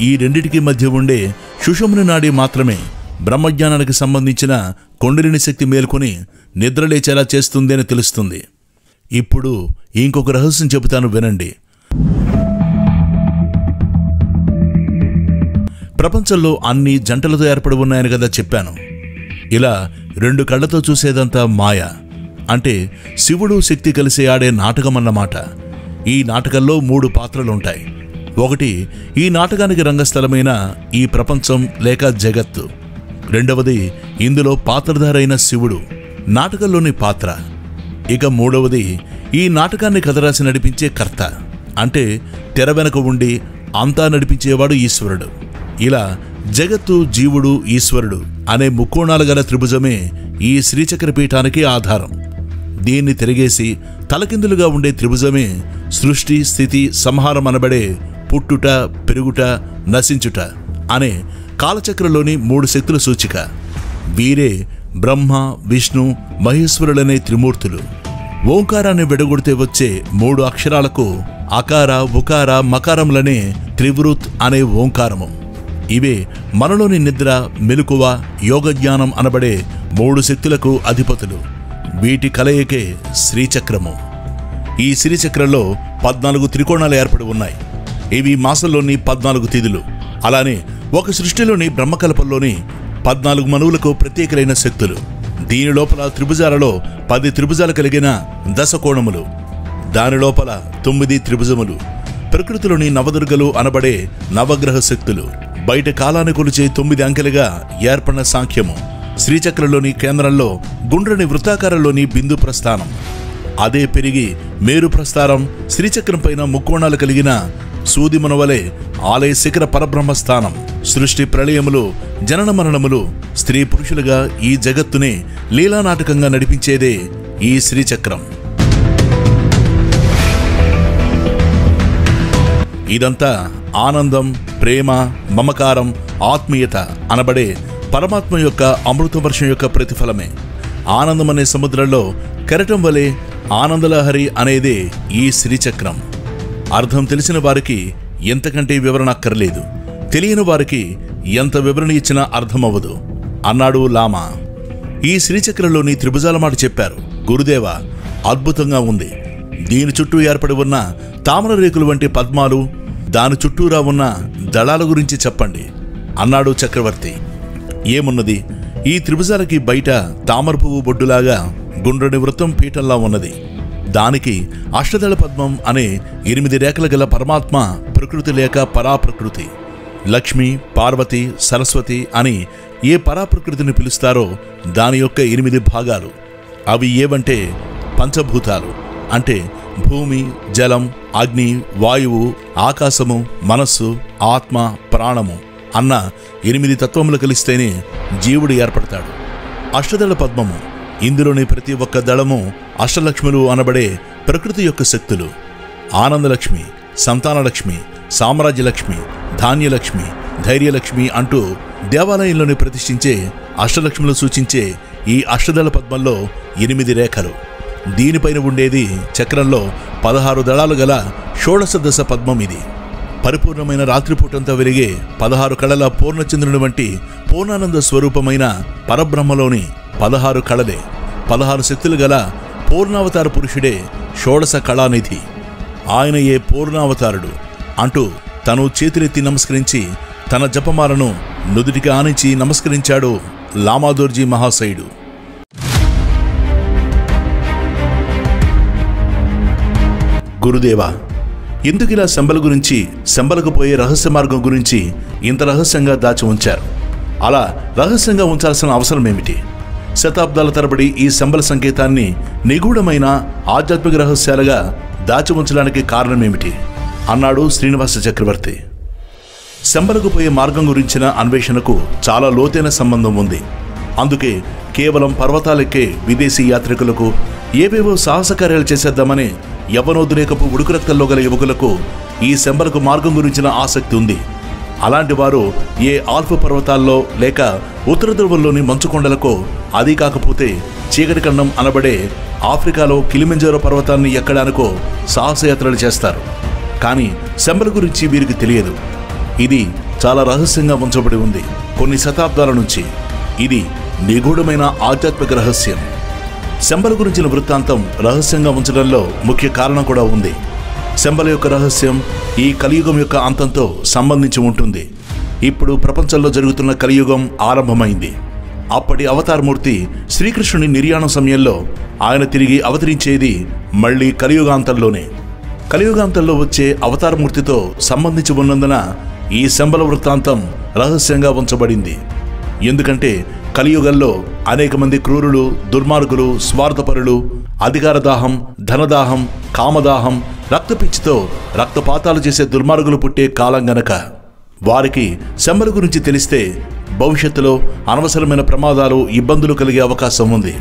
A: ఈ రెండిటికి మధ్య ఉండే సుషుమ్ని నాడి మాత్రమే బ్రహ్మజ్ఞానానికి సంబంధించిన కొండలిని శక్తి మేల్కొని నిద్రలేచేలా చేస్తుంది అని తెలుస్తుంది. ఇప్పుడు ఇంకొక రహస్యం చెబుతాను వినండి. ప్రపంచంలో అన్ని జంటలతో ఏర్పడి ఉన్నాయని కదా చెప్పాను. ఇలా రెండు కళ్ళతో చూసేదంతా మాయ. అంటే శివుడు శక్తి కలిసి ఆడే నాటకం అన్నమాట ఈ నాటకంలో మూడు పాత్రలుంటాయి. ఒకటి ఈ నాటకానికి రంగస్థలమైన ఈ ప్రపంచం లేక జగత్తు. రెండవది ఇందులో పాత్రధారైన శివుడు. నాటకంలోని పాత్ర. ఇక మూడవది ఈ నాటకాన్ని కథరాసి నడిపించే కర్త. అంటే తెర వెనక ఉండి అంతా నడిపించేవాడు ఈశ్వరుడు. ఇలా జగత్తు జీవుడు ఈశ్వరుడు అనే ముక్కోణాలు గల త్రిభుజమే ఈ శ్రీచక్ర పీఠానికి ఆధారం. దీన్ని తిరిగేసి తలకిందులుగా ఉండే త్రిభుజమే సృష్టి స్థితి సంహారం అనబడే పుట్టుట పెరుగుట నశించుట అనే కాలచక్రంలోని మూడు శక్తుల సూచిక. వీరే బ్రహ్మ విష్ణు మహేశ్వరులనే త్రిమూర్తులు. ఓంకారాన్ని విడగొడితే వచ్చే మూడు అక్షరాలకు అకార ఉకార మకారములనే త్రివృత్ అనే ఓంకారము. ఇవే మనలోని నిద్ర మెలకువ యోగజ్ఞానం అనబడే మూడు శక్తులకు అధిపతులు. వీటి కలయికే శ్రీచక్రము. ఈ శ్రీచక్రంలో పద్నాలుగు త్రికోణాలు ఏర్పడి ఉన్నాయి. ఇవి మాసంలోని పద్నాలుగు తిథులు. అలానే ఒక సృష్టిలోని బ్రహ్మకల్పంలోని పద్నాలుగు మనువులకు ప్రత్యేకమైన శక్తులు. దీని లోపల త్రిభుజాలలో పది త్రిభుజాలు కలిగిన దశకోణములు. దాని లోపల తొమ్మిది త్రిభుజములు. ప్రకృతిలోని నవదుర్గలు అనబడే నవగ్రహ శక్తులు. బయట కాలాన్ని కొలిచే తొమ్మిది అంకెలుగా ఏర్పడిన సాంఖ్యము. శ్రీచక్రంలోని కేంద్రంలో గుండ్రని వృత్తాకారంలోని బిందు ప్రస్థానం. అదే పెరిగి మేరు ప్రస్థానం శ్రీచక్రం పైన ముక్కోణాలు కలిగిన సూదిమున వలె ఆలయ శిఖర పరబ్రహ్మ స్థానం సృష్టి ప్రళయములు జనన మరణములు స్త్రీ పురుషులుగా ఈ జగత్తునే లీలానాటకంగా నడిపించేదే ఈ శ్రీచక్రం. ఇదంతా ఆనందం ప్రేమ మమకారం ఆత్మీయత అనబడే పరమాత్మ యొక్క అమృత వర్షం యొక్క ప్రతిఫలమే. ఆనందం అనే సముద్రంలో కెరటం వలె ఆనందలహరి అనేదే ఈ శ్రీచక్రం. అర్థం తెలిసిన వారికి ఎంతకంటే వివరణ అక్కర్లేదు. తెలియని వారికి ఎంత వివరణ ఇచ్చినా అర్థమవ్వదు. అన్నాడు లామా. ఈ శ్రీచక్రంలోని త్రిభుజాల మాట చెప్పారు. గురుదేవ అద్భుతంగా ఉంది. దీని చుట్టూ ఏర్పడి ఉన్న తామర రేకులు వంటి పద్మాలు దాని చుట్టూరా ఉన్న దళాల గురించి చెప్పండి అన్నాడు చక్రవర్తి. ఏమున్నది? ఈ త్రిభుజాలకి బయట తామర పువ్వు బొడ్డులాగా గుండ్రని వృత్తం పీఠంలా ఉన్నది. దానికి అష్టదళ పద్మం అనే ఎనిమిది రేఖలు గల పరమాత్మ ప్రకృతి లేక పరాప్రకృతి. లక్ష్మి పార్వతి సరస్వతి అని ఏ పరాప్రకృతిని పిలుస్తారో దాని యొక్క ఎనిమిది భాగాలు. అవి ఏవంటే పంచభూతాలు అంటే భూమి జలం అగ్ని వాయువు ఆకాశము మనస్సు ఆత్మ ప్రాణము అన్న ఎనిమిది తత్వములు కలిస్తేనే జీవుడు ఏర్పడతాడు. అష్టదళ పద్మము ఇందులోని ప్రతి ఒక్క దళము అష్టలక్ష్ములు అనబడే ప్రకృతి యొక్క శక్తులు. ఆనందలక్ష్మి సంతానలక్ష్మి సామ్రాజ్యలక్ష్మి ధాన్యలక్ష్మి ధైర్యలక్ష్మి అంటూ దేవాలయంలోని ప్రతిష్ఠించే అష్టలక్ష్ములు సూచించే ఈ అష్టదళ పద్మంలో ఎనిమిది రేఖలు. దీనిపైన ఉండేది చక్రంలో పదహారు దళాలు గల షోడశ దశ పద్మం ఇది. పరిపూర్ణమైన రాత్రిపూటంతా వెలిగే పదహారు కళల పూర్ణచంద్రుని వంటి పూర్ణానంద స్వరూపమైన పరబ్రహ్మలోని పదహారు కళలే. పదహారు శక్తులు గల పూర్ణావతార పురుషుడే షోడశ కళానిధి. ఆయన ఏ పూర్ణావతారుడు. అంటూ తను చేతులెత్తి నమస్కరించి తన జపమాలను నుదుటికి ఆనించి నమస్కరించాడు లామాదోర్జీ మహాశయుడు. గురుదేవా ఎందుకు ఇలా శంబల గురించి శంబలకు పోయే రహస్య మార్గం గురించి ఇంత రహస్యంగా దాచి ఉంచారు? అలా రహస్యంగా ఉంచాల్సిన అవసరం ఏమిటి శతాబ్దాల తరబడి ఈ శంబల సంకేతాన్ని నిగూఢమైన ఆధ్యాత్మిక రహస్యాలుగా దాచి ఉంచడానికి కారణమేమిటి? అన్నాడు శ్రీనివాస చక్రవర్తి. శంబలకు పోయే మార్గం గురించిన అన్వేషణకు చాలా లోతైన సంబంధం ఉంది. అందుకే కేవలం పర్వతాలెక్కే విదేశీ యాత్రికులకు ఏవేవో సాహస కార్యాలు చేసేద్దామని యవనోద్రేకపు ఉడుకురక్తంలో గల యువకులకు ఈ శంబలకు మార్గం గురించిన ఆసక్తి ఉంది. అలాంటి వారు ఏ ఆల్ఫ పర్వతాల్లో లేక ఉత్తర ధ్రువంలోని మంచుకొండలకో అది కాకపోతే చీకటి ఖండం అనబడే ఆఫ్రికాలో కిలిమంజారో పర్వతాన్ని ఎక్కడానికో సాహసయాత్రలు చేస్తారు. కానీ శంబల గురించి వీరికి తెలియదు. ఇది చాలా రహస్యంగా ఉంచబడి ఉంది. కొన్ని శతాబ్దాల నుంచి ఇది నిగూఢమైన ఆధ్యాత్మిక రహస్యం. శంబల గురించిన వృత్తాంతం రహస్యంగా ఉంచడంలో ముఖ్య కారణం కూడా ఉంది. శంబల యొక్క రహస్యం ఈ కలియుగం యొక్క అంతంతో సంబంధించి ఉంటుంది. ఇప్పుడు ప్రపంచంలో జరుగుతున్న కలియుగం ఆరంభమైంది. అప్పటి అవతారమూర్తి శ్రీకృష్ణుని నిర్యాణం సమయంలో ఆయన తిరిగి అవతరించేది మళ్ళీ కలియుగాంతంలోనే. కలియుగాంతంలో వచ్చే అవతారమూర్తితో సంబంధించి ఉన్నందున ఈ శంబల వృత్తాంతం రహస్యంగా ఉంచబడింది. ఎందుకంటే కలియుగంలో అనేక మంది క్రూరులు దుర్మార్గులు స్వార్థపరులు అధికార దాహం ధనదాహం కామదాహం రక్తపిచ్చితో రక్తపాతాలు చేసే దుర్మార్గులు పుట్టే కాలం గనక వారికి శంబల గురించి తెలిస్తే భవిష్యత్తులో అనవసరమైన ప్రమాదాలు ఇబ్బందులు కలిగే అవకాశం ఉంది.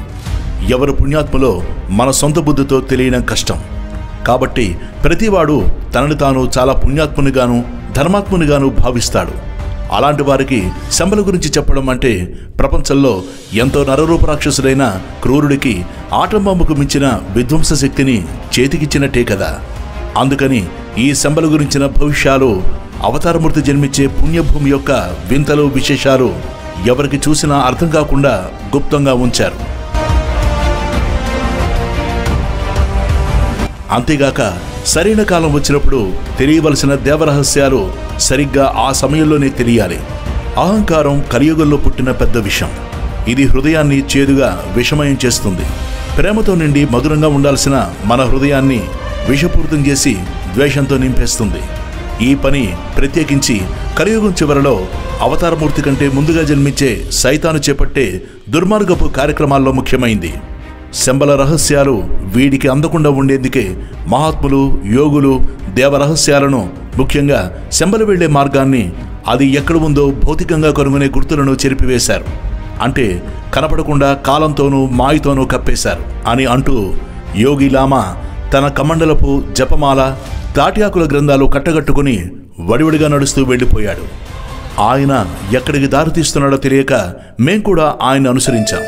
A: ఎవరు పుణ్యాత్ములో మన సొంత బుద్ధితో తెలియడం కష్టం. కాబట్టి ప్రతివాడు తనను తాను చాలా పుణ్యాత్మునిగాను ధర్మాత్మునిగాను భావిస్తాడు. అలాంటి వారికి శంబల గురించి చెప్పడం అంటే ప్రపంచంలో ఎంతో నరరూపరాక్షసుడైన క్రూరుడికి ఆటంబాంబుకు మించిన విధ్వంస శక్తిని చేతికిచ్చినట్టే కదా. అందుకని ఈ శంబల గురించిన భవిష్యాలు అవతారమూర్తి జన్మించే పుణ్యభూమి యొక్క వింతలు విశేషాలు ఎవరికి చూసినా అర్థం కాకుండా గుప్తంగా ఉంచారు. అంతేగాక సరైన కాలం వచ్చినప్పుడు తెలియవలసిన దేవరహస్యాలు సరిగ్గా ఆ సమయంలోనే తెలియాలి. అహంకారం కలియుగంలో పుట్టిన పెద్ద విషయం ఇది హృదయాన్ని చేదుగా విషమయం చేస్తుంది. ప్రేమతో నిండి మధురంగా ఉండాల్సిన మన హృదయాన్ని విషపూరితం చేసి ద్వేషంతో నింపేస్తుంది. ఈ పని ప్రత్యేకించి కలియుగం చివరలో అవతారమూర్తి కంటే ముందుగా జన్మించే సైతాను చేపట్టే దుర్మార్గపు కార్యక్రమాల్లో ముఖ్యమైంది. శంబల రహస్యాలు వీడికి అందకుండా ఉండేందుకే మహాత్ములు యోగులు దేవరహస్యాలను ముఖ్యంగా శంబల వెళ్ళే మార్గాన్ని అది ఎక్కడ ఉందో భౌతికంగా కనుగొనే గుర్తులను చెరిపివేశారు. అంటే కనపడకుండా కాలంతోనూ మాయతోనూ కప్పేశారు అని అంటూ యోగి లామా తన కమండలపు జపమాల తాటియాకుల గ్రంథాలు కట్టగట్టుకుని వడివడిగా నడుస్తూ వెళ్ళిపోయాడు. ఆయన ఎక్కడికి దారి తీస్తున్నాడో తెలియక మేం కూడా ఆయన అనుసరించాం.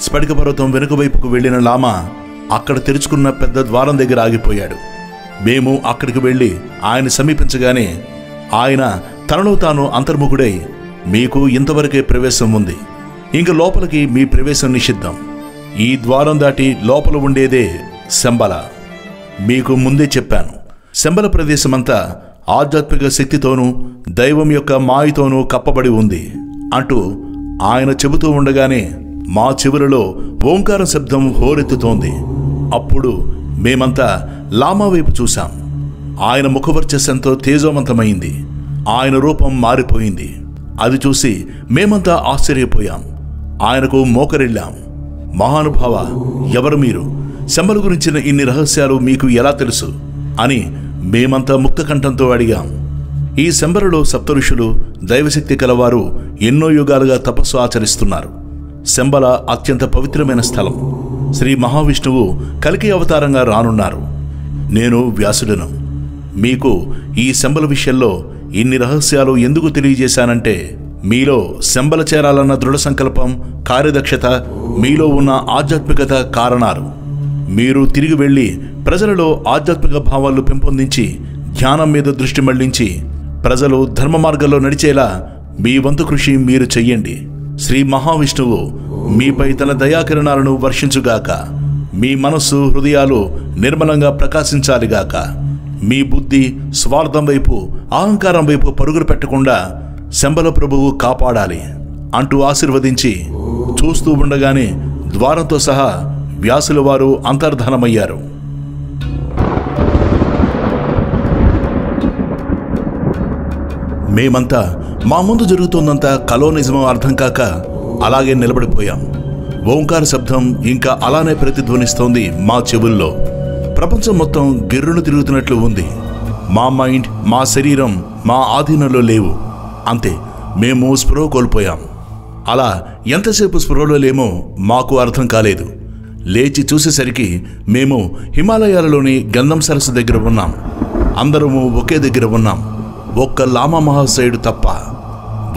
A: స్ఫటిక పర్వతం వెనుక వైపుకు వెళ్ళిన లామా అక్కడ తెరుచుకున్న పెద్ద ద్వారం దగ్గర ఆగిపోయాడు. మేము అక్కడికి వెళ్ళి ఆయన సమీపించగానే ఆయన తనలో తాను అంతర్ముఖుడై మీకు ఇంతవరకే ప్రవేశం ఉంది. ఇంక లోపలికి మీ ప్రవేశం నిషిద్ధం. ఈ ద్వారం దాటి లోపల ఉండేదే శంబల. మీకు ముందే చెప్పాను. శంబల ప్రదేశమంతా ఆధ్యాత్మిక శక్తితోనూ దైవం యొక్క మాయతోనూ కప్పబడి ఉంది. అంటూ ఆయన చెబుతూ ఉండగానే మా చెవులలో ఓంకార శబ్దం హోరెత్తుతోంది. అప్పుడు మేమంతా లామా వైపు చూశాం. ఆయన ముఖవర్చస్సంతో తేజోవంతమైంది. ఆయన రూపం మారిపోయింది. అది చూసి మేమంతా ఆశ్చర్యపోయాం. ఆయనకు మోకరిల్లాం మహానుభావ ఎవరు మీరు? శంబల గురించిన ఇన్ని రహస్యాలు మీకు ఎలా తెలుసు? అని మేమంతా ముక్తకంఠంతో అడిగాం ఈ శంబరులో సప్తఋషులు దైవశక్తి కలవారు ఎన్నో యుగాలుగా తపస్సు ఆచరిస్తున్నారు. శంబల అత్యంత పవిత్రమైన స్థలం. శ్రీ మహావిష్ణువు కలికి అవతారంగా రానున్నారు. నేను వ్యాసుడను. మీకు ఈ శంబల విషయంలో ఇన్ని రహస్యాలు ఎందుకు తెలియజేశానంటే మీలో శంబల చేరాలన్న దృఢ సంకల్పం కార్యదక్షత మీలో ఉన్న ఆధ్యాత్మికత కారణాలు. మీరు తిరిగి వెళ్ళి ప్రజలలో ఆధ్యాత్మిక భావాలు పెంపొందించి ధ్యానం మీద దృష్టి మళ్ళించి ప్రజలు ధర్మ మార్గంలో నడిచేలా మీ వంతు కృషి మీరు చెయ్యండి. శ్రీ మహావిష్ణువు మీపై తన దయాకిరణాలను వర్షించుగాక మీ మనస్సు హృదయాలు నిర్మలంగా ప్రకాశించాలిగాక మీ బుద్ధి స్వార్థం వైపు అహంకారం వైపు పరుగులు పెట్టకుండా శంబల ప్రభువు కాపాడాలి అంటూ ఆశీర్వదించి చూస్తూ ఉండగానే ద్వారంతో సహా వ్యాసుల వారు అంతర్ధానమయ్యారు. మేమంతా మా ముందు జరుగుతోందంతా కలో నిజమో అర్థం కాక అలాగే నిలబడిపోయాం. ఓంకార శబ్దం ఇంకా అలానే ప్రతిధ్వనిస్తోంది మా చెవుల్లో. ప్రపంచం మొత్తం గిర్రును తిరుగుతున్నట్లు ఉంది. మా మైండ్ మా శరీరం మా ఆధీనంలో లేవు. అంతే మేము స్పృహ కోల్పోయాం. అలా ఎంతసేపు స్పృహలో లేమో మాకు అర్థం కాలేదు. లేచి చూసేసరికి మేము హిమాలయాలలోని గంధం సరస్సు దగ్గర ఉన్నాం. అందరము ఒకే దగ్గర ఉన్నాం. ఒక్క లామా మహాశయుడు తప్ప.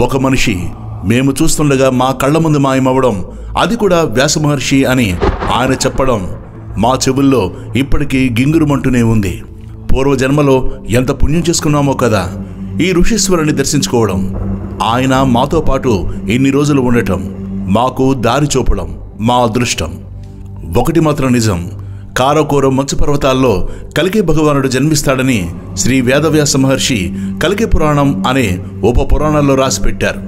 A: ఒక మనిషి. మేము చూస్తుండగా మా కళ్ళ ముందు మాయమవ్వడం అది కూడా వ్యాస మహర్షి అని ఆయన చెప్పడం మా చెవుల్లో ఇప్పటికీ గింగురుమంటూనే ఉంది. పూర్వజన్మలో ఎంత పుణ్యం చేసుకున్నామో కదా. ఈ ఋషీశ్వరుని దర్శించుకోవడం ఆయన మాతో పాటు ఇన్ని రోజులు ఉండటం మాకు దారి చూపడం మా అదృష్టం. ఒకటి మాత్రం నిజం కారకోర మంచు పర్వతాల్లో కలికి భగవానుడు జన్మిస్తాడని శ్రీ వేదవ్యాస మహర్షి కలికి పురాణం అనే ఉప పురాణాల్లో రాసి పెట్టారు.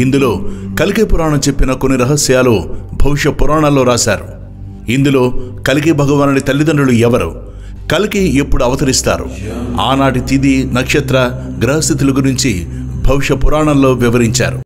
A: ఇందులో కలికి పురాణం చెప్పిన కొన్ని రహస్యాలు భవిష్య పురాణాల్లో రాశారు. ఇందులో కలికి భగవానుడి తల్లిదండ్రులు ఎవరు? కలికి ఎప్పుడు అవతరిస్తారు. ఆనాటి తిథి నక్షత్ర గ్రహస్థితుల గురించి భవిష్య పురాణంలో వివరించారు.